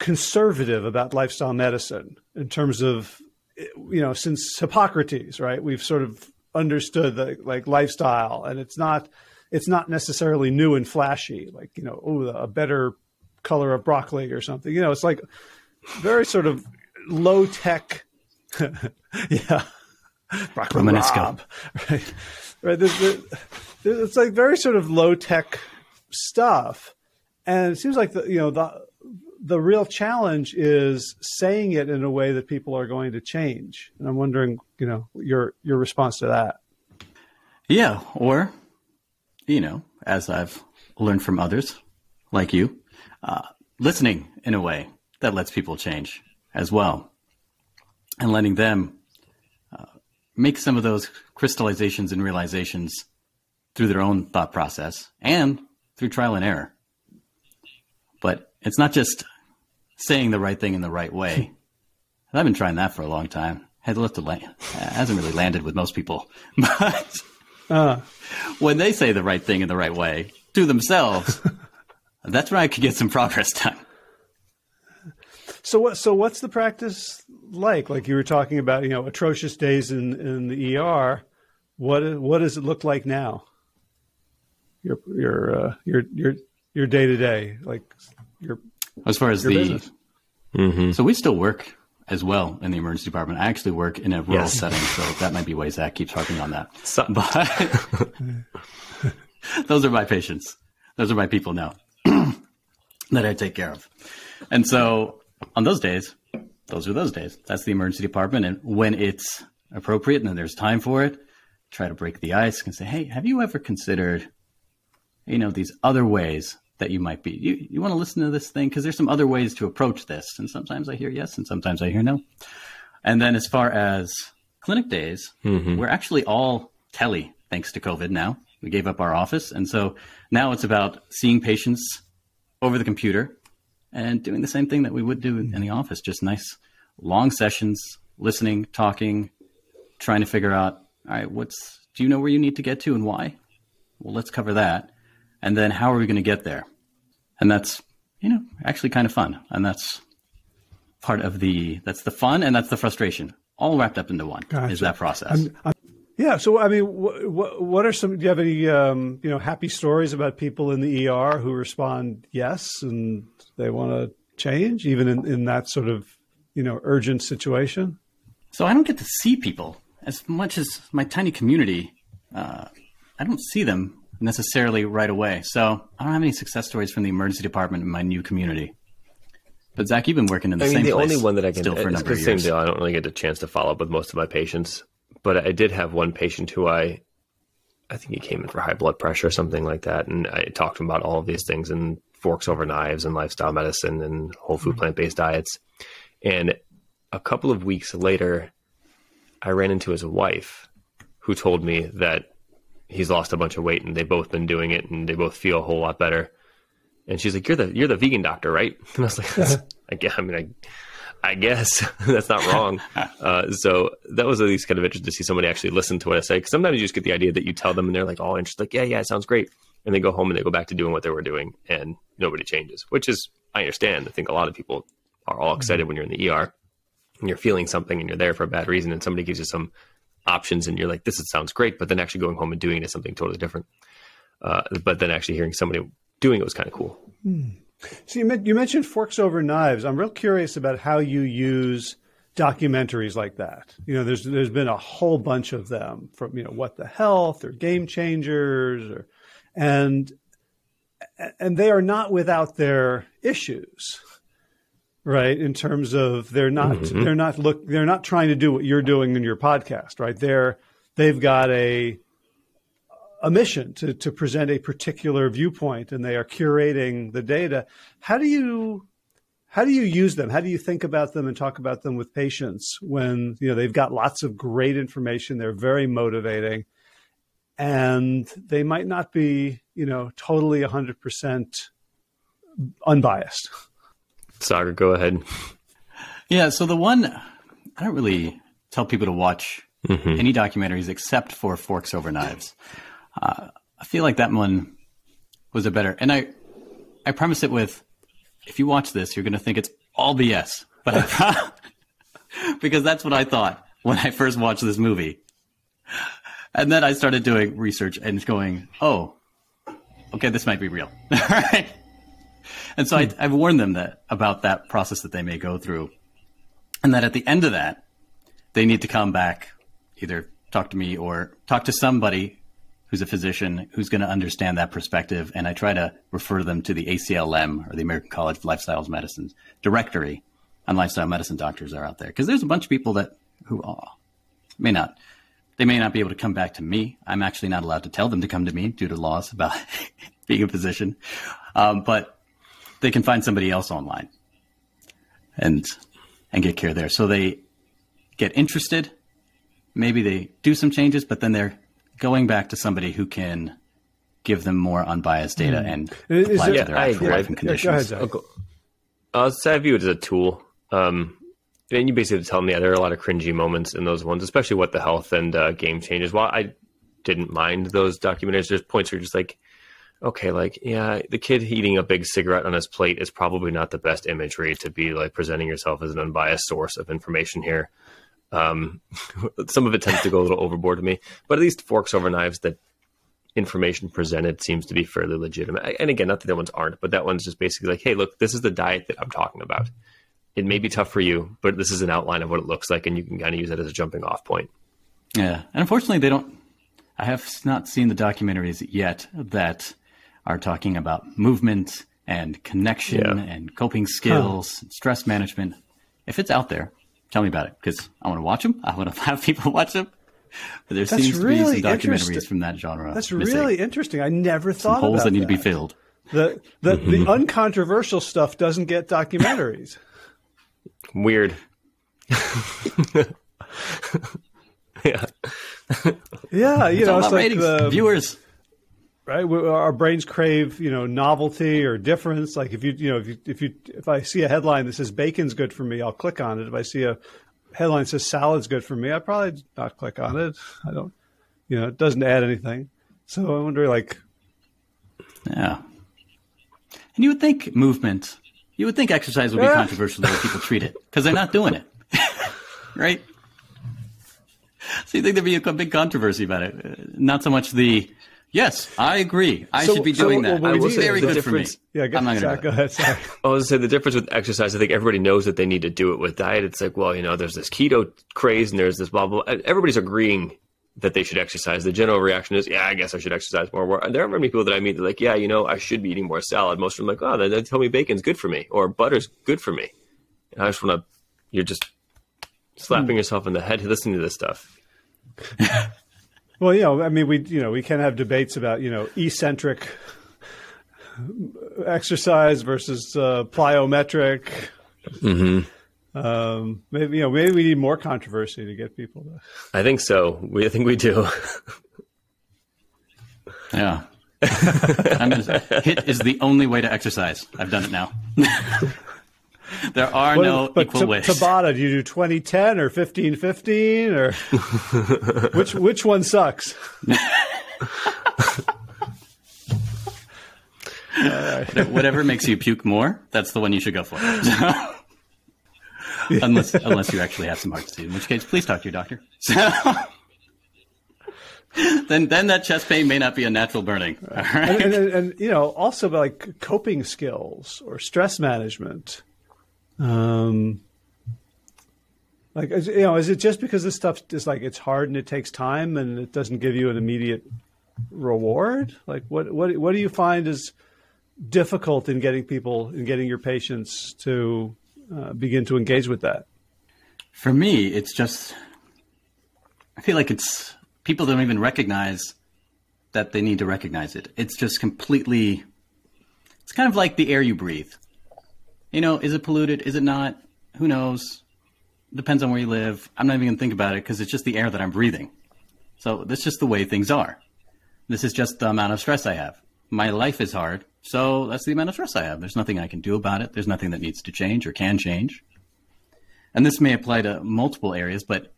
conservative about lifestyle medicine in terms of you know since Hippocrates, right? We've sort of understood the like lifestyle, and it's not it's not necessarily new and flashy, like you know, oh, a better color of broccoli or something. You know, it's like very sort of low tech. yeah, broccoli Romanesco. right? Right. There's, there's, it's like very sort of low tech stuff, and it seems like the you know the the real challenge is saying it in a way that people are going to change. And I'm wondering, you know, your your response to that. Yeah, or you know, as I've learned from others like you, uh, listening in a way that lets people change as well, and letting them uh, make some of those crystallizations and realizations through their own thought process and through trial and error. But it's not just saying the right thing in the right way. I've been trying that for a long time. Had to to land. hasn't really landed with most people, but uh. when they say the right thing in the right way to themselves, that's where I could get some progress done. So what? So what's the practice like? Like you were talking about, you know, atrocious days in in the ER. What what does it look like now? Your your uh, your your your day to day, like your as far as the mm-hmm. so we still work as well in the emergency department. I actually work in a rural yes. setting, so that might be why Zak keeps harping on that. So, but those are my patients. Those are my people now that I take care of. And so on those days, those are those days. That's the emergency department. And when it's appropriate and there's time for it, try to break the ice and say, Hey, have you ever considered, you know, these other ways that you might be. You, you want to listen to this thing because there's some other ways to approach this. And sometimes I hear yes, and sometimes I hear no. And then as far as clinic days, mm-hmm. we're actually all tele thanks to COVID now. We gave up our office. And so now it's about seeing patients over the computer and doing the same thing that we would do in the office. Just nice long sessions, listening, talking, trying to figure out, all right, what's, do you know where you need to get to and why? Well, let's cover that. And then how are we going to get there? and that's you know actually kind of fun, and that's part of the that's the fun and that's the frustration all wrapped up into one gotcha. is that process. I'm, I'm, yeah. So, I mean, what, what are some? Do you have any, um, you know, happy stories about people in the ER who respond yes and they want to change, even in, in that sort of, you know, urgent situation? So, I don't get to see people as much as my tiny community. Uh, I don't see them necessarily right away. So I don't have any success stories from the emergency department in my new community. But Zak, you've been working in the I mean, same the place only one that I can still for a number of years. Same deal. I don't really get a chance to follow up with most of my patients, but I did have one patient who I, I think he came in for high blood pressure or something like that, and I talked to him about all of these things and forks over knives and lifestyle medicine and whole food mm-hmm. plant based diets, and a couple of weeks later, I ran into his wife, who told me that he's lost a bunch of weight and they've both been doing it and they both feel a whole lot better. And she's like, "You're the you're the vegan doctor, right?" And I was like, "I guess. I mean, I, I guess that's not wrong." uh, so that was at least kind of interesting to see somebody actually listen to what I say. Because sometimes you just get the idea that you tell them and they're like all interested, like, "Yeah, yeah, it sounds great," and they go home and they go back to doing what they were doing, and nobody changes. Which is, I understand. I think a lot of people are all excited mm-hmm. when you're in the ER and you're feeling something and you're there for a bad reason, and somebody gives you some options and you're like, this sounds great, but then actually going home and doing it is something totally different. Uh, but then actually hearing somebody doing it was kind of cool. Hmm. So you, you mentioned forks over knives. I'm real curious about how you use documentaries like that. You know, there's there's been a whole bunch of them from you know what the health or game changers or and and they are not without their issues right in terms of they're not mm-hmm. they're not look they're not trying to do what you're doing in your podcast right? They're they've got a a mission to to present a particular viewpoint and they are curating the data. How do you how do you use them? How do you think about them and talk about them with patients when you know they've got lots of great information they're very motivating and they might not be you know totally 100% unbiased Sagar, go ahead. Yeah, so the one I don't really tell people to watch mm-hmm. any documentaries except for Forks Over Knives. Uh, I feel like that one was a better, and I I premise it with if you watch this, you're going to think it's all BS, but I because that's what I thought when I first watched this movie. And then I started doing research and going, oh, okay, this might be real. right? And so I, hmm. I've warned them that about that process that they may go through, and that at the end of that, they need to come back, either talk to me or talk to somebody who's a physician who's going to understand that perspective. And I try to refer them to the ACLM or the American College of Lifestyles Medicine directory on lifestyle medicine doctors are out there because there's a bunch of people that who oh, may not they may not be able to come back to me. I'm actually not allowed to tell them to come to me due to laws about being a physician. Um, but they can find somebody else online and and get care there. So they get interested, maybe they do some changes, but then they're going back to somebody who can give them more unbiased data mm. and Is apply it, to their actual life and conditions. Yeah, go ahead, uh, I view it as a tool. Um, and you basically tell me yeah, there are a lot of cringy moments in those ones, especially what the health and uh, game changers. While I didn't mind those documentaries, there's points where you're just like, okay, like, yeah, the kid eating a big cigarette on his plate is probably not the best imagery to be like presenting yourself as an unbiased source of information here. Um, some of it tends to go a little overboard to me, but at least forks over knives, that information presented seems to be fairly legitimate. And again, not that the ones aren't, but that one's just basically like, hey, look, this is the diet that I'm talking about. It may be tough for you, but this is an outline of what it looks like, and you can kind of use it as a jumping off point. Yeah. And unfortunately, they don't. I have not seen the documentaries yet that are talking about movement and connection yeah. and coping skills, huh. and stress management. If it's out there, tell me about it because I want to watch them. I want to have people watch them. But there That's seems really to be some documentaries from that genre. That's missing. really interesting. I never thought some holes that need to be filled. The the, mm-hmm. the uncontroversial stuff doesn't get documentaries. Weird. yeah. Yeah, you it's know, it's like ratings. the viewers right? Our brains crave, you know, novelty or difference. Like if you, you know, if you, if you, if I see a headline that says bacon's good for me, I'll click on it. If I see a headline that says salad's good for me, I probably not click on it. I don't, you know, it doesn't add anything. So I wonder, like, yeah. And you would think movement, you would think exercise would be yeah. controversial the way people treat it because they're not doing it, right? So you think there'd be a big controversy about it? Not so much the Yes, I agree. I so, should be doing so, that. Well, I will very good for me. Yeah, go, I'm not Zak, go ahead. Sorry. I was going to say the difference with exercise. I think everybody knows that they need to do it with diet. It's like, well, you know, there's this keto craze and there's this blah blah. Everybody's agreeing that they should exercise. The general reaction is, yeah, I guess I should exercise more. And there are many people that I meet that are like, yeah, you know, I should be eating more salad. Most of them like, oh, they, tell me bacon's good for me or butter's good for me. And I just want to, you're just slapping hmm. yourself in the head listening to this stuff. Well, you know, I mean, we you know we can have debates about you know eccentric exercise versus uh, plyometric. Mm-hmm. Um, maybe you know maybe we need more controversy to get people to. I think so. We I think we do. yeah. I mean, HIIT is the only way to exercise. I've done it now. there are what, no but equal t- ways. Tabata, do you do twenty ten or fifteen fifteen or which which one sucks? Whatever makes you puke more, that's the one you should go for. unless unless you actually have some heart disease, in which case, please talk to your doctor. Then then that chest pain may not be a natural burning. Right. And, and, and, and, you know, also like coping skills or stress management. Um, Like, is, you know, is it just because this stuff is like it's hard and it takes time and it doesn't give you an immediate reward? Like, what what what do you find is difficult in getting people in getting your patients to uh, begin to engage with that? For me, it's just I feel like it's people don't even recognize that they need to recognize it. It's just completely. It's kind of like the air you breathe. You know, is it polluted? Is it not? Who knows? Depends on where you live. I'm not even going to think about it because it's just the air that I'm breathing. So that's just the way things are. This is just the amount of stress I have. My life is hard, so that's the amount of stress I have. There's nothing I can do about it. There's nothing that needs to change or can change. And this may apply to multiple areas, but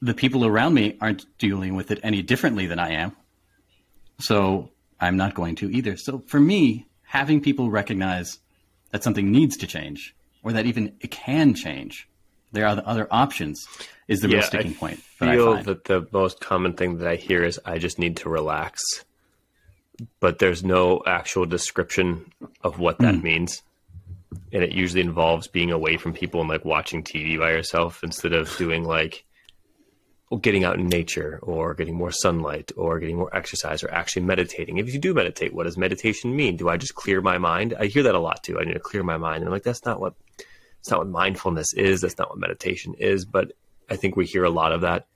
the people around me aren't dealing with it any differently than I am. So I'm not going to either. So for me, having people recognize that something needs to change or that even it can change, there are the other options is the yeah, real sticking I point. I feel that, the most common thing that I hear is I just need to relax. But there's no actual description of what that mm. means. And it usually involves being away from people and like watching TV by yourself instead of doing like getting out in nature or getting more sunlight or getting more exercise or actually meditating. If you do meditate, what does meditation mean? Do I just clear my mind? I hear that a lot too. I need to clear my mind. And I'm like, that's not what it's not what mindfulness is. That's not what meditation is. But I think we hear a lot of that.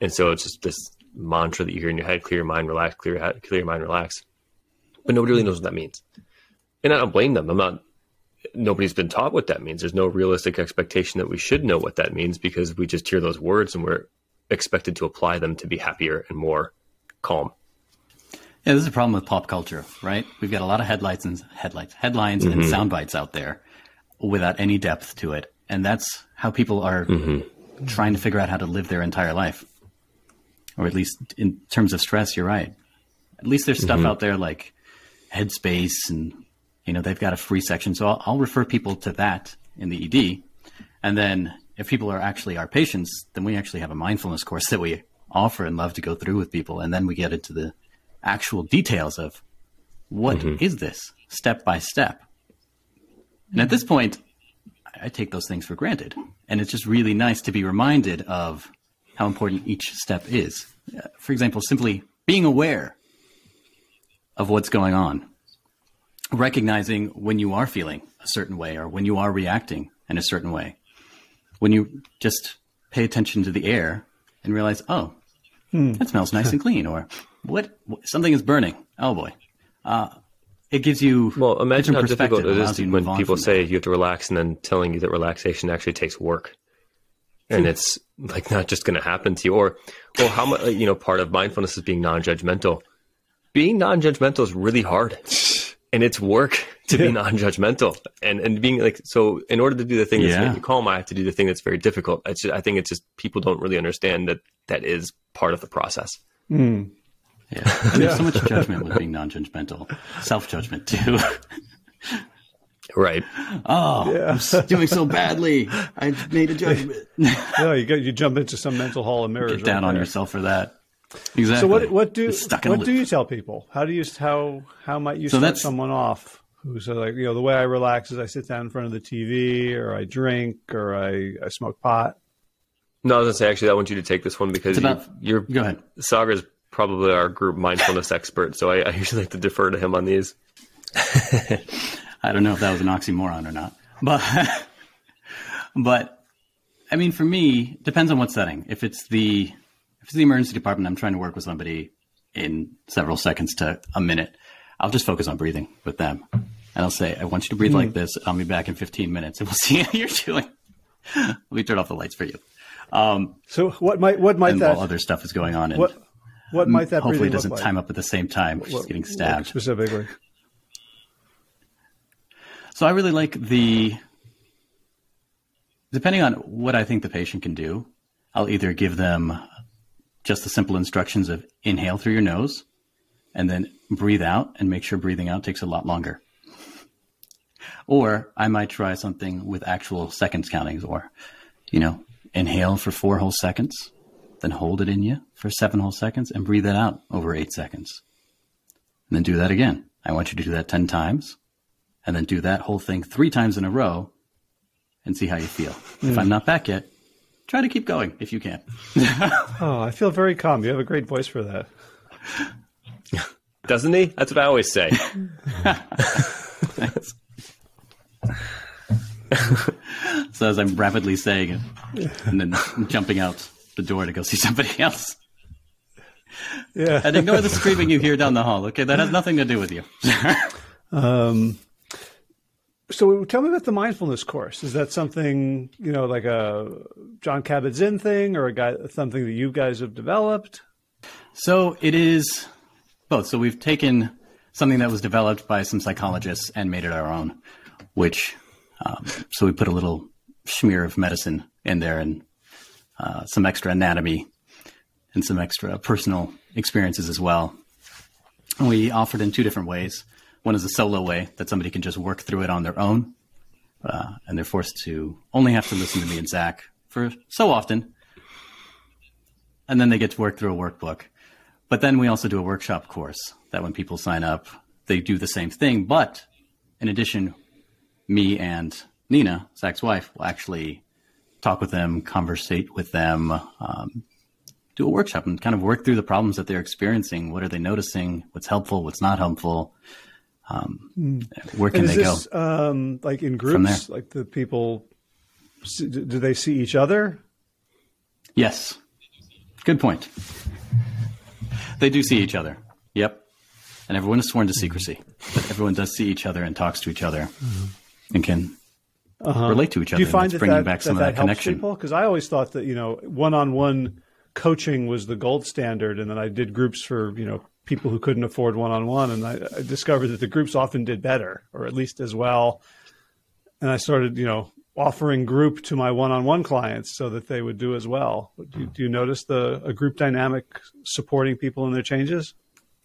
And so it's just this mantra that you hear in your head, clear your mind, relax, clear your head, clear your mind, relax. But nobody really knows what that means. And I don't blame them. I'm not nobody's been taught what that means. There's no realistic expectation that we should know what that means because we just hear those words and we're expected to apply them to be happier and more calm. Yeah, this is a problem with pop culture, right? We've got a lot of headlights and headlights, headlines mm-hmm. and sound bites out there without any depth to it. And that's how people are mm-hmm. trying to figure out how to live their entire life. Or at least in terms of stress, you're right. At least there's stuff mm-hmm. out there like Headspace and, you know, they've got a free section. So I'll, I'll refer people to that in the ED. And then if people are actually our patients, then we actually have a mindfulness course that we offer and love to go through with people. And then we get into the actual details of what mm-hmm. is this step by step. And at this point, I take those things for granted. And it's just really nice to be reminded of how important each step is. For example, simply being aware of what's going on, recognizing when you are feeling a certain way or when you are reacting in a certain way, when you just pay attention to the air and realize, oh, hmm. that smells nice and clean, or what, something is burning. Oh boy. Uh, it gives you well imagine how difficult it is when people say you have to relax and then telling you that relaxation actually takes work. And it's like not just going to happen to you. Or or how much you know part of mindfulness is being non-judgmental. Being non-judgmental is really hard. And it's work to yeah. be non-judgmental and and being like so in order to do the thing that's yeah. making you calm i have to do the thing that's very difficult just, i think it's just people don't really understand that that is part of the process mm. yeah and there's so much judgment with being non-judgmental self-judgment too right oh yeah. i'm doing so badly i made a judgment no you got you jump into some mental hall of mirrors get down right on there. yourself for that Exactly. So what what do what do you tell people? How do you how how might you so start someone off who's like you know the way I relax is I sit down in front of the TV or I drink or I, I smoke pot. No, I was gonna say actually I want you to take this one because about, you, are go ahead. Sagar is probably our group mindfulness expert, so I, I usually like to defer to him on these. I don't know if that was an oxymoron or not, but but I mean for me depends on what setting. If it's the if it's the emergency department, I'm trying to work with somebody in several seconds to a minute. I'll just focus on breathing with them. And I'll say, I want you to breathe mm-hmm. like this. I'll be back in 15 minutes and we'll see how you're doing. Let me turn off the lights for you. Um, so what might, what might that, while other stuff is going on. And what, what might that hopefully doesn't time up at the same time. She's getting stabbed. specifically. So I really like the, depending on what I think the patient can do, I'll either give them just the simple instructions of inhale through your nose and then breathe out and make sure breathing out takes a lot longer. Or I might try something with actual seconds countings or, you know, inhale for four whole seconds, then hold it in you for seven whole seconds and breathe it out over eight seconds. And then do that again. I want you to do that 10 times and then do that whole thing three times in a row and see how you feel. Mm. If I'm not back yet, try to keep going if you can. oh, I feel very calm. You have a great voice for that. Doesn't he? That's what I always say. so as I'm rapidly saying it, and then jumping out the door to go see somebody else. Yeah. And ignore the screaming you hear down the hall. Okay, that has nothing to do with you. um, so tell me about the mindfulness course. Is that something you know, like a John Kabat-Zinn thing, or a guy something that you guys have developed? So it is both. So we've taken something that was developed by some psychologists and made it our own. Which, um, so we put a little smear of medicine in there and uh, some extra anatomy and some extra personal experiences as well. And we offered in two different ways. One is a solo way that somebody can just work through it on their own, uh, and they're forced to only have to listen to me and Zak for so often, and then they get to work through a workbook. But then we also do a workshop course that when people sign up, they do the same thing. But in addition, me and Nina, Zak's wife, will actually talk with them, conversate with them, um, do a workshop and kind of work through the problems that they're experiencing. What are they noticing? What's helpful? What's not helpful? Um, hmm. where can they this, go? Um, like in groups, like the people, do they see each other? Yes. Good point. They do see each other. Yep. And everyone is sworn to secrecy. But everyone does see each other and talks to each other mm-hmm. and can uh-huh. relate to each other. Do you find that bringing that, back some that, of that, that connection. People? Because I always thought that you know one-on-one coaching was the gold standard, and then I did groups for you know people who couldn't afford one-on-one, and I, I discovered that the groups often did better, or at least as well. And I started, you know, offering group to my one-on-one clients so that they would do as well. Do you, hmm. do you notice the a group dynamic supporting people in their changes?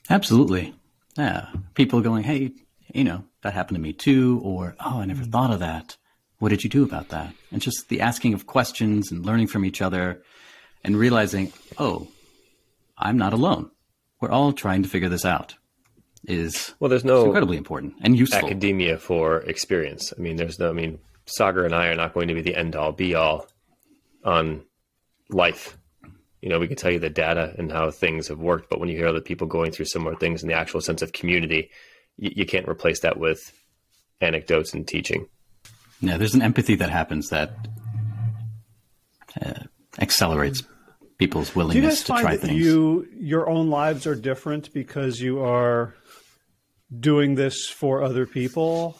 Absolutely. Yeah. People going, hey, you know, that happened to me too, or oh, I never hmm. thought of that. What did you do about that? And just the asking of questions and learning from each other and realizing, oh, I'm not alone. We're all trying to figure this out is well there's no incredibly important and useful academia for experience i mean there's no i mean Sagar and I are not going to be the end all be all on life. You know, we can tell you the data and how things have worked, but when you hear other people going through similar things in the actual sense of community, you, you can't replace that with anecdotes and teaching. Yeah, there's an empathy that happens that uh, accelerates people's willingness to try things. You your own lives are different because you are doing this for other people.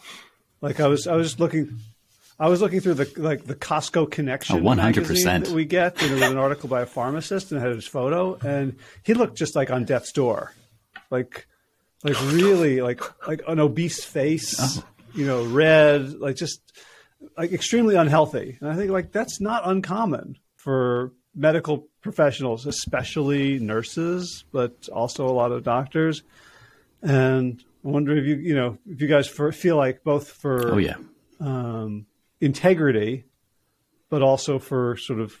Like I was I was looking I was looking through the like the Costco connection oh, 100%. that we get. And there was an article by a pharmacist and had his photo, and he looked just like on death's door, like like really like like an obese face, oh. you know, red, like just like extremely unhealthy. And I think like that's not uncommon for medical professionals, especially nurses, but also a lot of doctors. And I wonder if you you know if you guys for, feel like both for oh yeah. Um, integrity, but also for sort of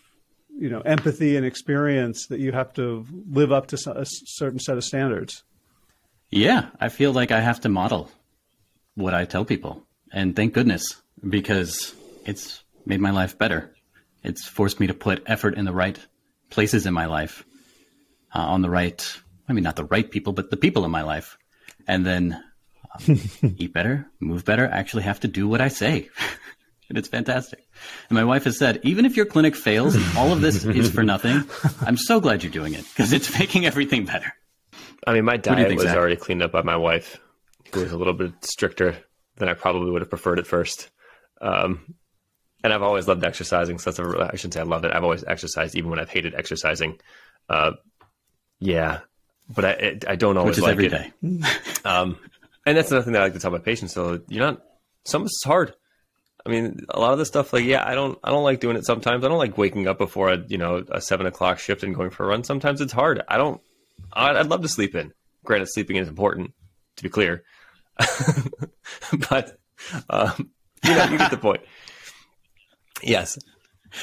you know empathy and experience that you have to live up to a certain set of standards. Yeah, I feel like I have to model what I tell people, and thank goodness because it's made my life better. It's forced me to put effort in the right places in my life, uh, on the right. I mean, not the right people, but the people in my life, and then um, eat better, move better. Actually, have to do what I say. and it's fantastic. And my wife has said, even if your clinic fails all of this is for nothing, I'm so glad you're doing it because it's making everything better. I mean, my diet think, was Zak? already cleaned up by my wife, who was a little bit stricter than I probably would have preferred at first. Um, and I've always loved exercising. So that's a, I shouldn't say I love it. I've always exercised, even when I've hated exercising. Uh, yeah, but I, it, I don't always Which is like every it. Day. um, and that's another thing that I like to tell my patients. So you're not, some is hard. I mean, a lot of the stuff, like, yeah, I don't, I don't like doing it sometimes. I don't like waking up before a, you know, a seven o'clock shift and going for a run. Sometimes it's hard. I don't, I'd, I'd love to sleep in. Granted, sleeping is important, to be clear, but um, you know, you get the point. Yes.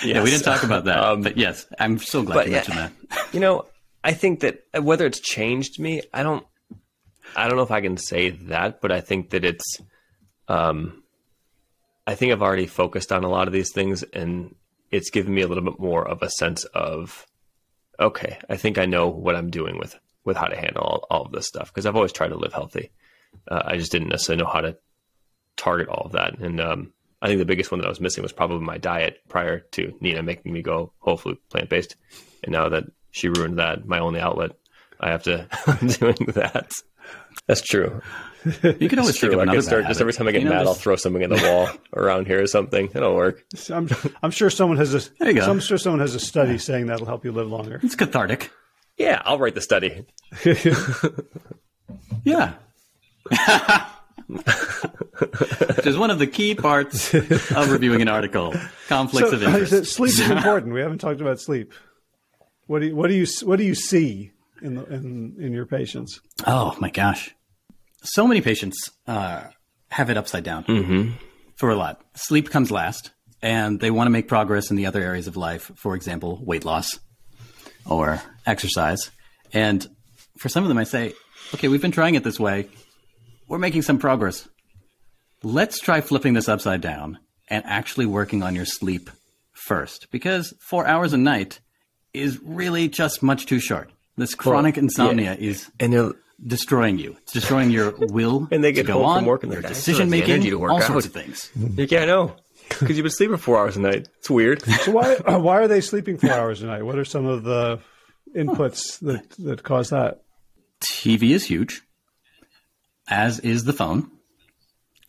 Yes. Yeah, we didn't talk about that, um, but yes, I'm so glad you mentioned that. You know, I think that whether it's changed me, I don't, I don't know if I can say that, but I think that it's, um, I think I've already focused on a lot of these things and it's given me a little bit more of a sense of, okay, I think I know what I'm doing with with how to handle all, all of this stuff because I've always tried to live healthy. Uh, I just didn't necessarily know how to target all of that. And um, I think the biggest one that I was missing was probably my diet prior to Nina making me go whole food plant based. And now that she ruined that, my only outlet, I have to doing that. That's true. You can always true. I can start just every time I get you know, mad, just... I'll throw something in the wall around here or something. It'll work. I'm, I'm sure someone has a. There you go. I'm sure someone has a study saying that'll help you live longer. It's cathartic. Yeah, I'll write the study. yeah. Which is one of the key parts of reviewing an article. Conflicts so, of interest. Sleep is important. We haven't talked about sleep. What do you, what do you what do you see in the, in in your patients? Oh my gosh, so many patients uh, have it upside down mm-hmm. for a lot. Sleep comes last, and they want to make progress in the other areas of life. For example, weight loss or exercise. And for some of them, I say, okay, we've been trying it this way. We're making some progress. Let's try flipping this upside down and actually working on your sleep first, because four hours a night is really just much too short. This chronic well, insomnia yeah. is and destroying you. It's destroying your will and they get to go home on, from work and their decision making, all out. sorts of things. yeah, I know. Because you've been sleeping four hours a night. It's weird. So why uh, why are they sleeping four hours a night? What are some of the inputs that that cause that? TV is huge, as is the phone,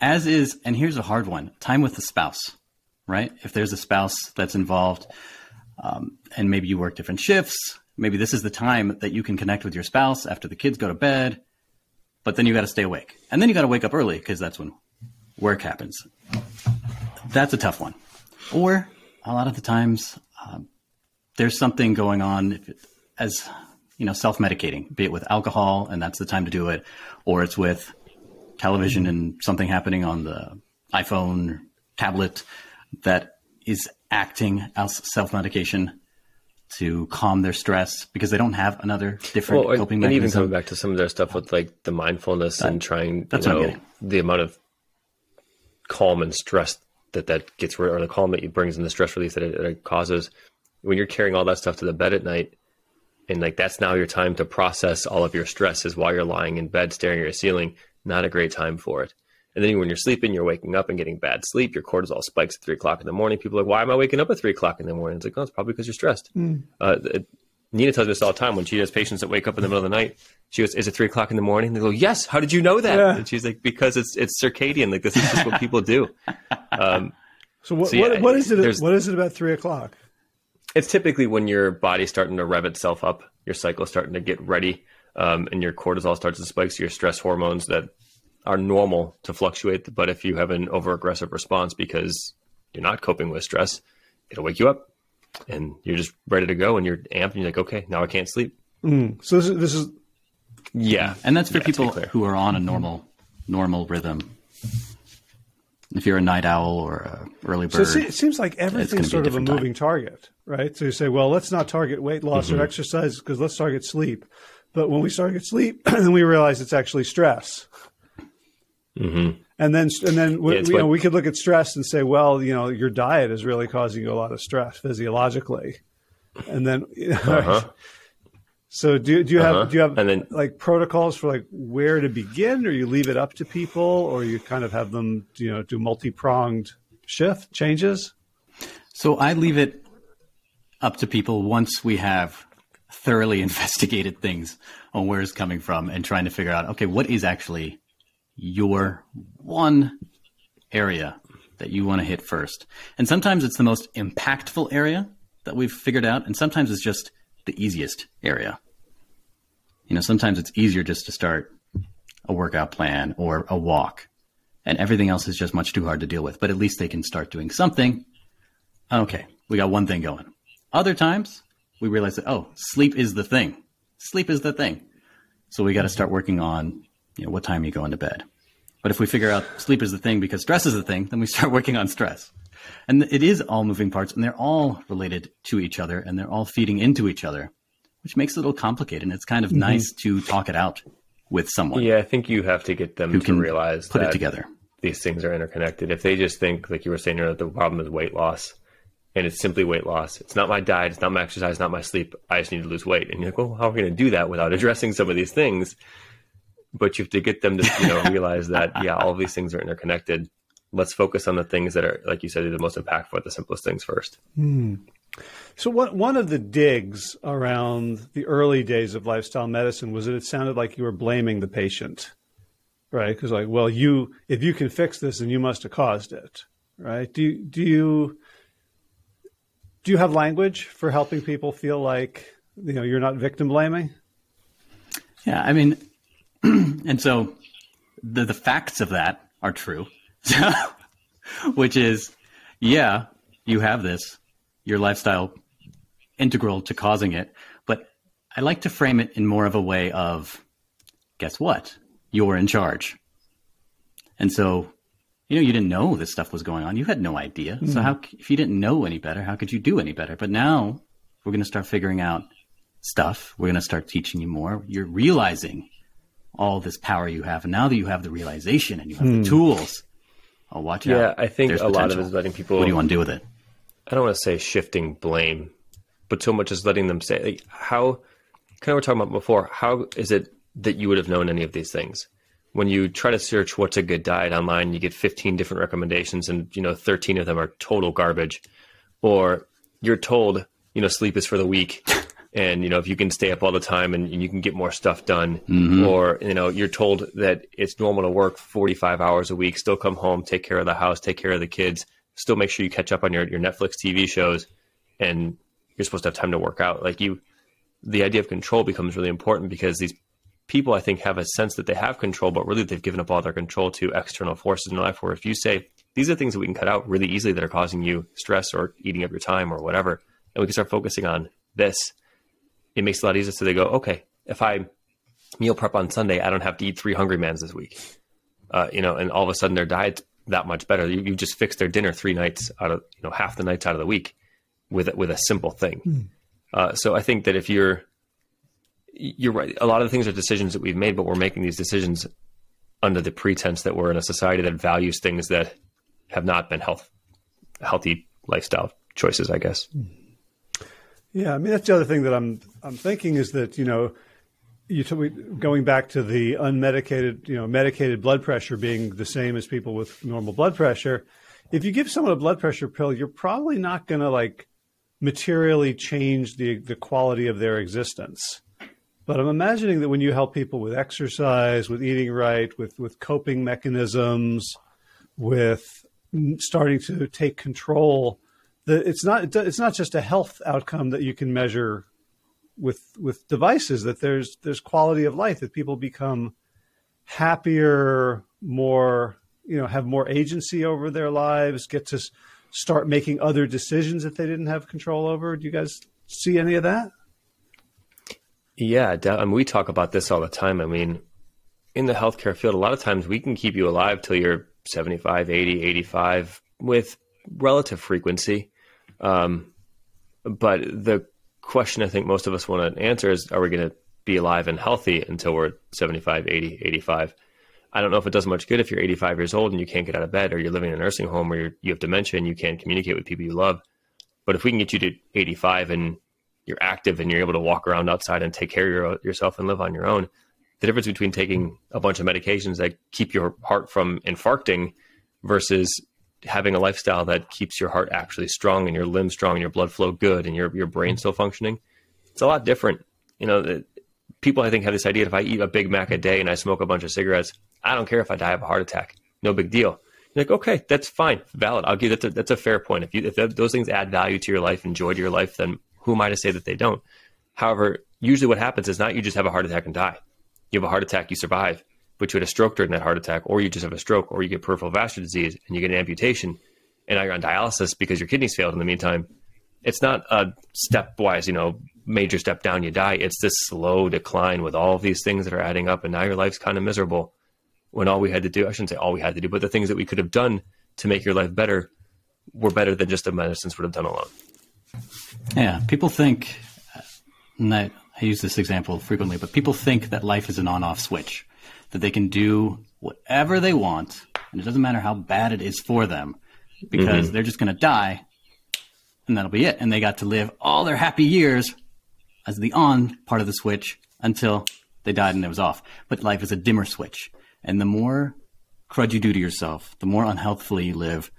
as is, and here's a hard one: time with the spouse. Right? If there's a spouse that's involved, um, and maybe you work different shifts, maybe this is the time that you can connect with your spouse after the kids go to bed, but then you got to stay awake, and then you got to wake up early because that's when work happens. That's a tough one. Or a lot of the times, um, there's something going on as you know self-medicating, be it with alcohol, and that's the time to do it, or it's with television and something happening on the iPhone, tablet that is acting as self-medication to calm their stress because they don't have another different well, coping and mechanism. even coming back to some of their stuff with like the mindfulness that, and trying, you know, the amount of calm and stress that that gets rid, or the calm that it brings and the stress release that it, that it causes. When you're carrying all that stuff to the bed at night and like that's now your time to process all of your stresses while you're lying in bed staring at your ceiling not a great time for it and then when you're sleeping you're waking up and getting bad sleep your cortisol spikes at three o'clock in the morning people are like why am i waking up at three o'clock in the morning? It's like oh it's probably because you're stressed. Mm. uh, nina tells me this all the time when she has patients that wake up in the middle of the night she goes is it three o'clock in the morning? They go yes. How did you know that? Yeah. and she's like because it's it's circadian. Like this is just what people do. Um, so what, so yeah, what, what is it what is it about three o'clock? It's typically when your body's starting to rev itself up, your cycle's starting to get ready, um, and your cortisol starts to spike. So your stress hormones that are normal to fluctuate. But if you have an over aggressive response because you're not coping with stress, it'll wake you up and you're just ready to go and you're amped and you're like, okay, now I can't sleep. Mm. So this is, this is, yeah. And that's for yeah, people who are on a normal, normal rhythm if you're a night owl or a early bird. So it seems like everything's sort a of a moving time. target, right? So you say, well, let's not target weight loss mm-hmm. or exercise because let's target sleep. But when we target sleep, then we realize it's actually stress. Mm-hmm. And then, and then we, you know, we could look at stress and say, well, you know, your diet is really causing you a lot of stress physiologically. And then, uh-huh. So do do you uh-huh. have do you have and then, like protocols for like where to begin, or you leave it up to people, or you kind of have them you know do multi pronged shift changes? So I leave it up to people once we have thoroughly investigated things on where it's coming from and trying to figure out okay what is actually your one area that you want to hit first. And sometimes it's the most impactful area that we've figured out, and sometimes it's just the easiest area. You know, sometimes it's easier just to start a workout plan or a walk, and everything else is just much too hard to deal with. But at least they can start doing something. Okay, we got one thing going. Other times, we realize that, oh, sleep is the thing. Sleep is the thing. So we got to start working on, you know, what time you go into bed. But if we figure out sleep is the thing because stress is the thing, then we start working on stress. And it is all moving parts and they're all related to each other and they're all feeding into each other, which makes it a little complicated. And it's kind of mm-hmm. nice to talk it out with someone. Yeah, I think you have to get them who to realize put it together. These things are interconnected. If they just think, like you were saying earlier, the problem is weight loss, and it's simply weight loss. It's not my diet, it's not my exercise, not my sleep. I just need to lose weight. And you're like, well, how are we going to do that without addressing some of these things? But you have to get them to, you know, realize that, yeah, all of these things are interconnected. Let's focus on the things that are, like you said, the most impactful, the simplest things first. Hmm. So what, one of the digs around the early days of lifestyle medicine was that it sounded like you were blaming the patient, right? Because like, well, you if you can fix this, then you must have caused it, right? Do you, do you do you have language for helping people feel like you know you're not victim blaming? Yeah, I mean, and so the the facts of that are true, which is, yeah, you have this, your lifestyle integral to causing it, but I like to frame it in more of a way of, guess what, you're in charge, and so you know, you didn't know this stuff was going on. You had no idea. Mm. So hmm. how, if you didn't know any better, how could you do any better? But now we're going to start figuring out stuff. We're going to start teaching you more. You're realizing all this power you have. And now that you have the realization and you have mm. the hmm. tools, oh, watch yeah, out. Yeah, I think There's a potential. lot of it is letting people. What do you want to do with it? I don't want to say shifting blame, but so much as letting them say, like, how, kind of we're talking about before, how is it that you would have known any of these things? when you try to search what's a good diet online, you get 15 different recommendations and, you know, 13 of them are total garbage. Or you're told, you know, sleep is for the weak. And, you know, if you can stay up all the time and, and you can get more stuff done, mm-hmm. or, you know, you're told that it's normal to work 45 hours a week, still come home, take care of the house, take care of the kids, still make sure you catch up on your, your Netflix TV shows. And you're supposed to have time to work out. Like you, the idea of control becomes really important because these people, I think, have a sense that they have control, but really they've given up all their control to external forces in life. Where if you say, these are things that we can cut out really easily that are causing you stress or eating up your time or whatever, and we can start focusing on this, it makes it a lot easier. So they go, okay, if I meal prep on Sunday, I don't have to eat three Hungry Mans this week. Uh, you know, and all of a sudden their diet's that much better. You, you just fix their dinner three nights out of, you know, half the nights out of the week with, with a simple thing. Mm. Uh, so I think that if you're, you're right. A lot of the things are decisions that we've made, but we're making these decisions under the pretense that we're in a society that values things that have not been health, healthy lifestyle choices, I guess. Yeah, I mean that's the other thing that I'm I'm thinking is that you know, you t- going back to the unmedicated, you know, medicated blood pressure being the same as people with normal blood pressure. If you give someone a blood pressure pill, you're probably not going to like materially change the the quality of their existence. But I'm imagining that when you help people with exercise, with eating right, with, with coping mechanisms, with mm, starting to take control, that it's not it's not just a health outcome that you can measure with with devices. That there's there's quality of life that people become happier, more you know, have more agency over their lives, get to start making other decisions that they didn't have control over. Do you guys see any of that? Yeah, I mean, we talk about this all the time. I mean, in the healthcare field, a lot of times we can keep you alive till you're 75, 80, 85 with relative frequency. Um, but the question I think most of us want to answer is are we going to be alive and healthy until we're 75, 80, 85? I don't know if it does much good if you're 85 years old and you can't get out of bed or you're living in a nursing home or you have dementia and you can't communicate with people you love. But if we can get you to 85 and you're active and you're able to walk around outside and take care of your, yourself and live on your own. The difference between taking a bunch of medications that keep your heart from infarcting versus having a lifestyle that keeps your heart actually strong and your limbs strong and your blood flow good and your your brain still functioning, it's a lot different. You know, people I think have this idea: if I eat a Big Mac a day and I smoke a bunch of cigarettes, I don't care if I die of a heart attack. No big deal. You're like, okay, that's fine, valid. I'll give that. That's a fair point. If you if those things add value to your life, and enjoy to your life, then who am I to say that they don't? However, usually what happens is not you just have a heart attack and die. You have a heart attack, you survive, but you had a stroke during that heart attack, or you just have a stroke, or you get peripheral vascular disease and you get an amputation, and now you're on dialysis because your kidneys failed in the meantime. It's not a stepwise, you know, major step down, you die. It's this slow decline with all of these things that are adding up, and now your life's kind of miserable. When all we had to do, I shouldn't say all we had to do, but the things that we could have done to make your life better were better than just the medicines would have done alone. Yeah, people think, and I, I use this example frequently, but people think that life is an on off switch, that they can do whatever they want, and it doesn't matter how bad it is for them, because mm-hmm. they're just going to die and that'll be it. And they got to live all their happy years as the on part of the switch until they died and it was off. But life is a dimmer switch. And the more crud you do to yourself, the more unhealthfully you live,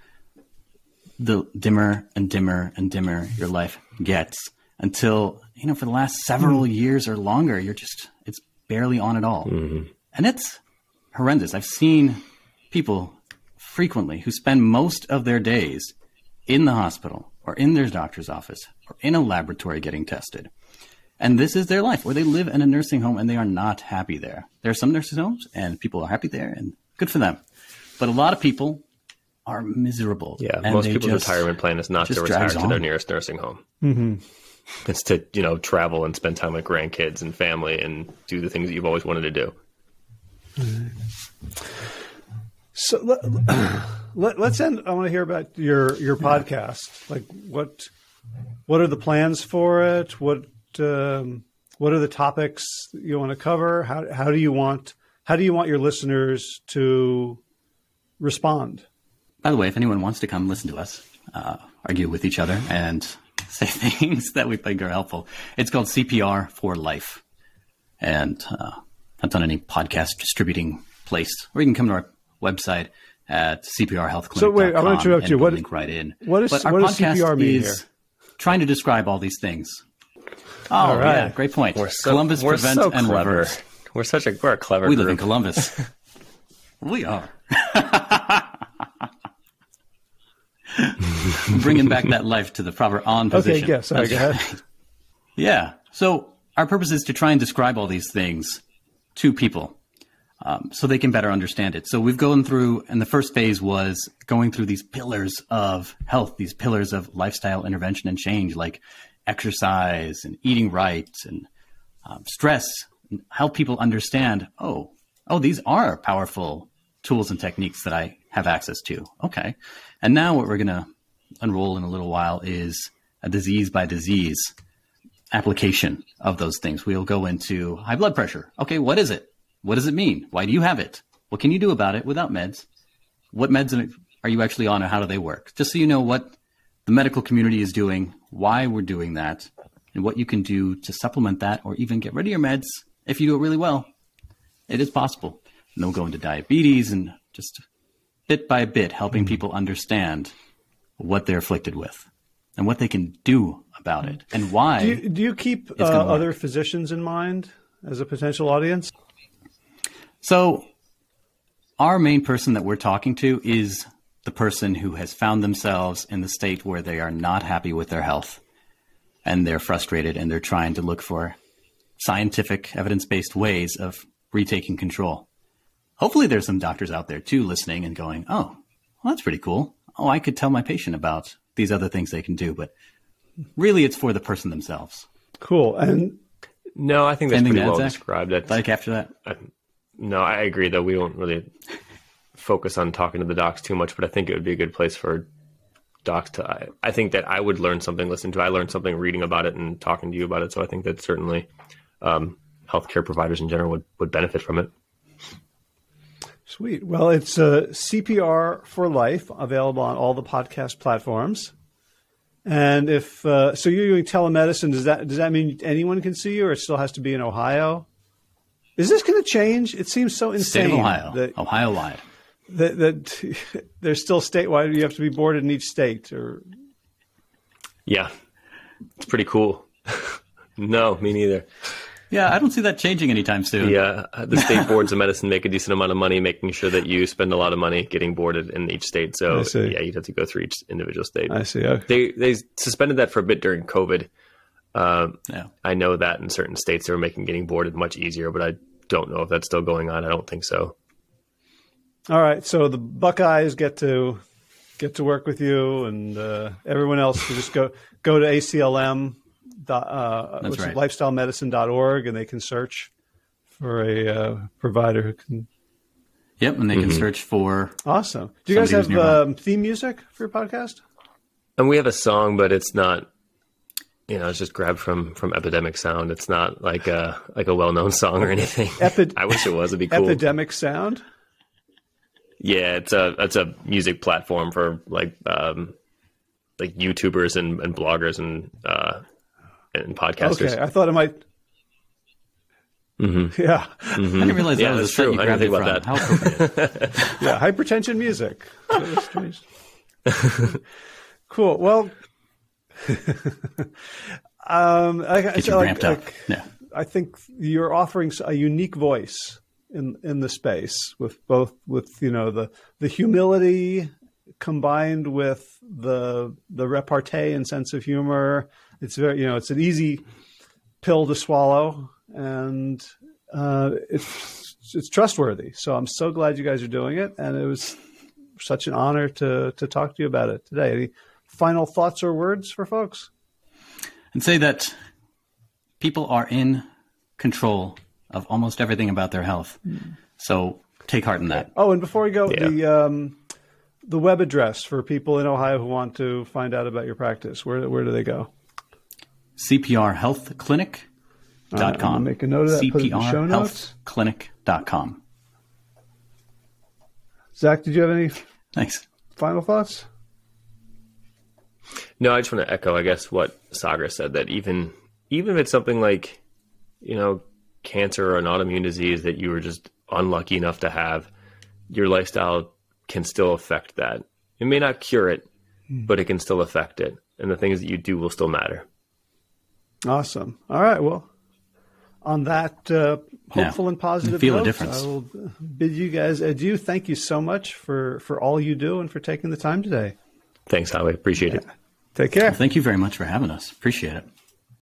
the dimmer and dimmer and dimmer your life gets until, you know, for the last several mm. years or longer, you're just, it's barely on at all. Mm-hmm. And it's horrendous. I've seen people frequently who spend most of their days in the hospital or in their doctor's office or in a laboratory getting tested. And this is their life, or they live in a nursing home and they are not happy there. There are some nursing homes and people are happy there and good for them. But a lot of people are miserable. Yeah, most people's just, retirement plan is not to retire to their nearest nursing home. Mm-hmm. It's to you know travel and spend time with grandkids and family and do the things that you've always wanted to do. So let, us end. I want to hear about your your podcast. Like what what are the plans for it? What um, what are the topics you want to cover? How how do you want how do you want your listeners to respond? By the way, if anyone wants to come listen to us uh, argue with each other and say things that we think are helpful, it's called CPR for Life, and uh, I've done any podcast distributing place, or you can come to our website at CPR Health Clinic. So wait, I want to interrupt you. What link right in? What is but our what does CPR mean is here? Trying to describe all these things. Oh right. yeah, great point. We're so, Columbus we're prevent so and clever. reverse. We're such a we're a clever. We group. live in Columbus. we are. Bringing back that life to the proper on position. Okay, yes, sorry, go ahead. Yeah. So our purpose is to try and describe all these things to people um, so they can better understand it. So we've gone through, and the first phase was going through these pillars of health, these pillars of lifestyle intervention and change, like exercise and eating right and um, stress, and help people understand. Oh, oh, these are powerful tools and techniques that I have access to. Okay, and now what we're going to unroll in a little while is a disease by disease application of those things. We'll go into high blood pressure. Okay, what is it? What does it mean? Why do you have it? What can you do about it without meds? What meds are you actually on and how do they work? Just so you know what the medical community is doing, why we're doing that, and what you can do to supplement that or even get rid of your meds if you do it really well. It is possible. And we'll go into diabetes and just bit by bit helping mm-hmm. people understand what they're afflicted with and what they can do about it and why. Do you, do you keep uh, other physicians in mind as a potential audience? So, our main person that we're talking to is the person who has found themselves in the state where they are not happy with their health and they're frustrated and they're trying to look for scientific, evidence based ways of retaking control. Hopefully, there's some doctors out there too listening and going, oh, well, that's pretty cool. Oh, I could tell my patient about these other things they can do. But really, it's for the person themselves. Cool. And no, I think that's pretty well described. That's, like after that? I, no, I agree though. We won't really focus on talking to the docs too much, but I think it would be a good place for docs to. I, I think that I would learn something listening to. I learned something reading about it and talking to you about it. So I think that certainly um, healthcare providers in general would would benefit from it. Sweet. Well, it's uh, CPR for Life, available on all the podcast platforms. And if uh, so, you're doing telemedicine. Does that does that mean anyone can see you, or it still has to be in Ohio? Is this going to change? It seems so insane. State of Ohio, that, Ohio wide. That, that there's still statewide. You have to be boarded in each state, or yeah, it's pretty cool. no, me neither. Yeah, I don't see that changing anytime soon. Yeah, the state boards of medicine make a decent amount of money making sure that you spend a lot of money getting boarded in each state. So yeah, you'd have to go through each individual state. I see. Okay. They they suspended that for a bit during COVID. Um, yeah. I know that in certain states they were making getting boarded much easier, but I don't know if that's still going on. I don't think so. All right, so the Buckeyes get to get to work with you, and uh, everyone else can just go go to ACLM, uh, which right. lifestylemedicine.org, and they can search for a uh, provider who can. Yep, and they mm-hmm. can search for. Awesome. Do you guys have um, theme music for your podcast? And we have a song, but it's not you know, it's just grabbed from from Epidemic Sound. It's not like a like a well known song or anything. Epi- I wish it was. It'd be cool. Epidemic Sound. Yeah, it's a it's a music platform for like um, like YouTubers and, and bloggers and uh, and podcasters. Okay, I thought it might. Mm-hmm. Yeah, mm-hmm. I didn't realize yeah, that was true. I didn't think about that. How yeah, hypertension music. cool. Well, um, I, Get you ramped up. yeah. I think you're offering a unique voice in in the space with both with you know the the humility combined with the the repartee and sense of humor. It's very you know it's an easy pill to swallow and uh, it's it's trustworthy. So I'm so glad you guys are doing it, and it was such an honor to to talk to you about it today. Any final thoughts or words for folks? And say that people are in control of almost everything about their health. So take heart in that. Oh, and before we go, yeah. the um, the web address for people in Ohio who want to find out about your practice. Where where do they go? CPRHealthClinic.com. Uh, make a note of that. CPRHealthClinic.com. Zak, did you have any Thanks. final thoughts? No, I just want to echo, I guess, what Sagar said that even even if it's something like, you know, cancer or an autoimmune disease that you were just unlucky enough to have, your lifestyle can still affect that. It may not cure it, mm. but it can still affect it. And the things that you do will still matter. Awesome. All right. Well, on that uh, hopeful yeah. and positive feel note, a difference. I will bid you guys adieu. Thank you so much for, for all you do and for taking the time today. Thanks, Howie. Appreciate yeah. it. Take care. Well, thank you very much for having us. Appreciate it.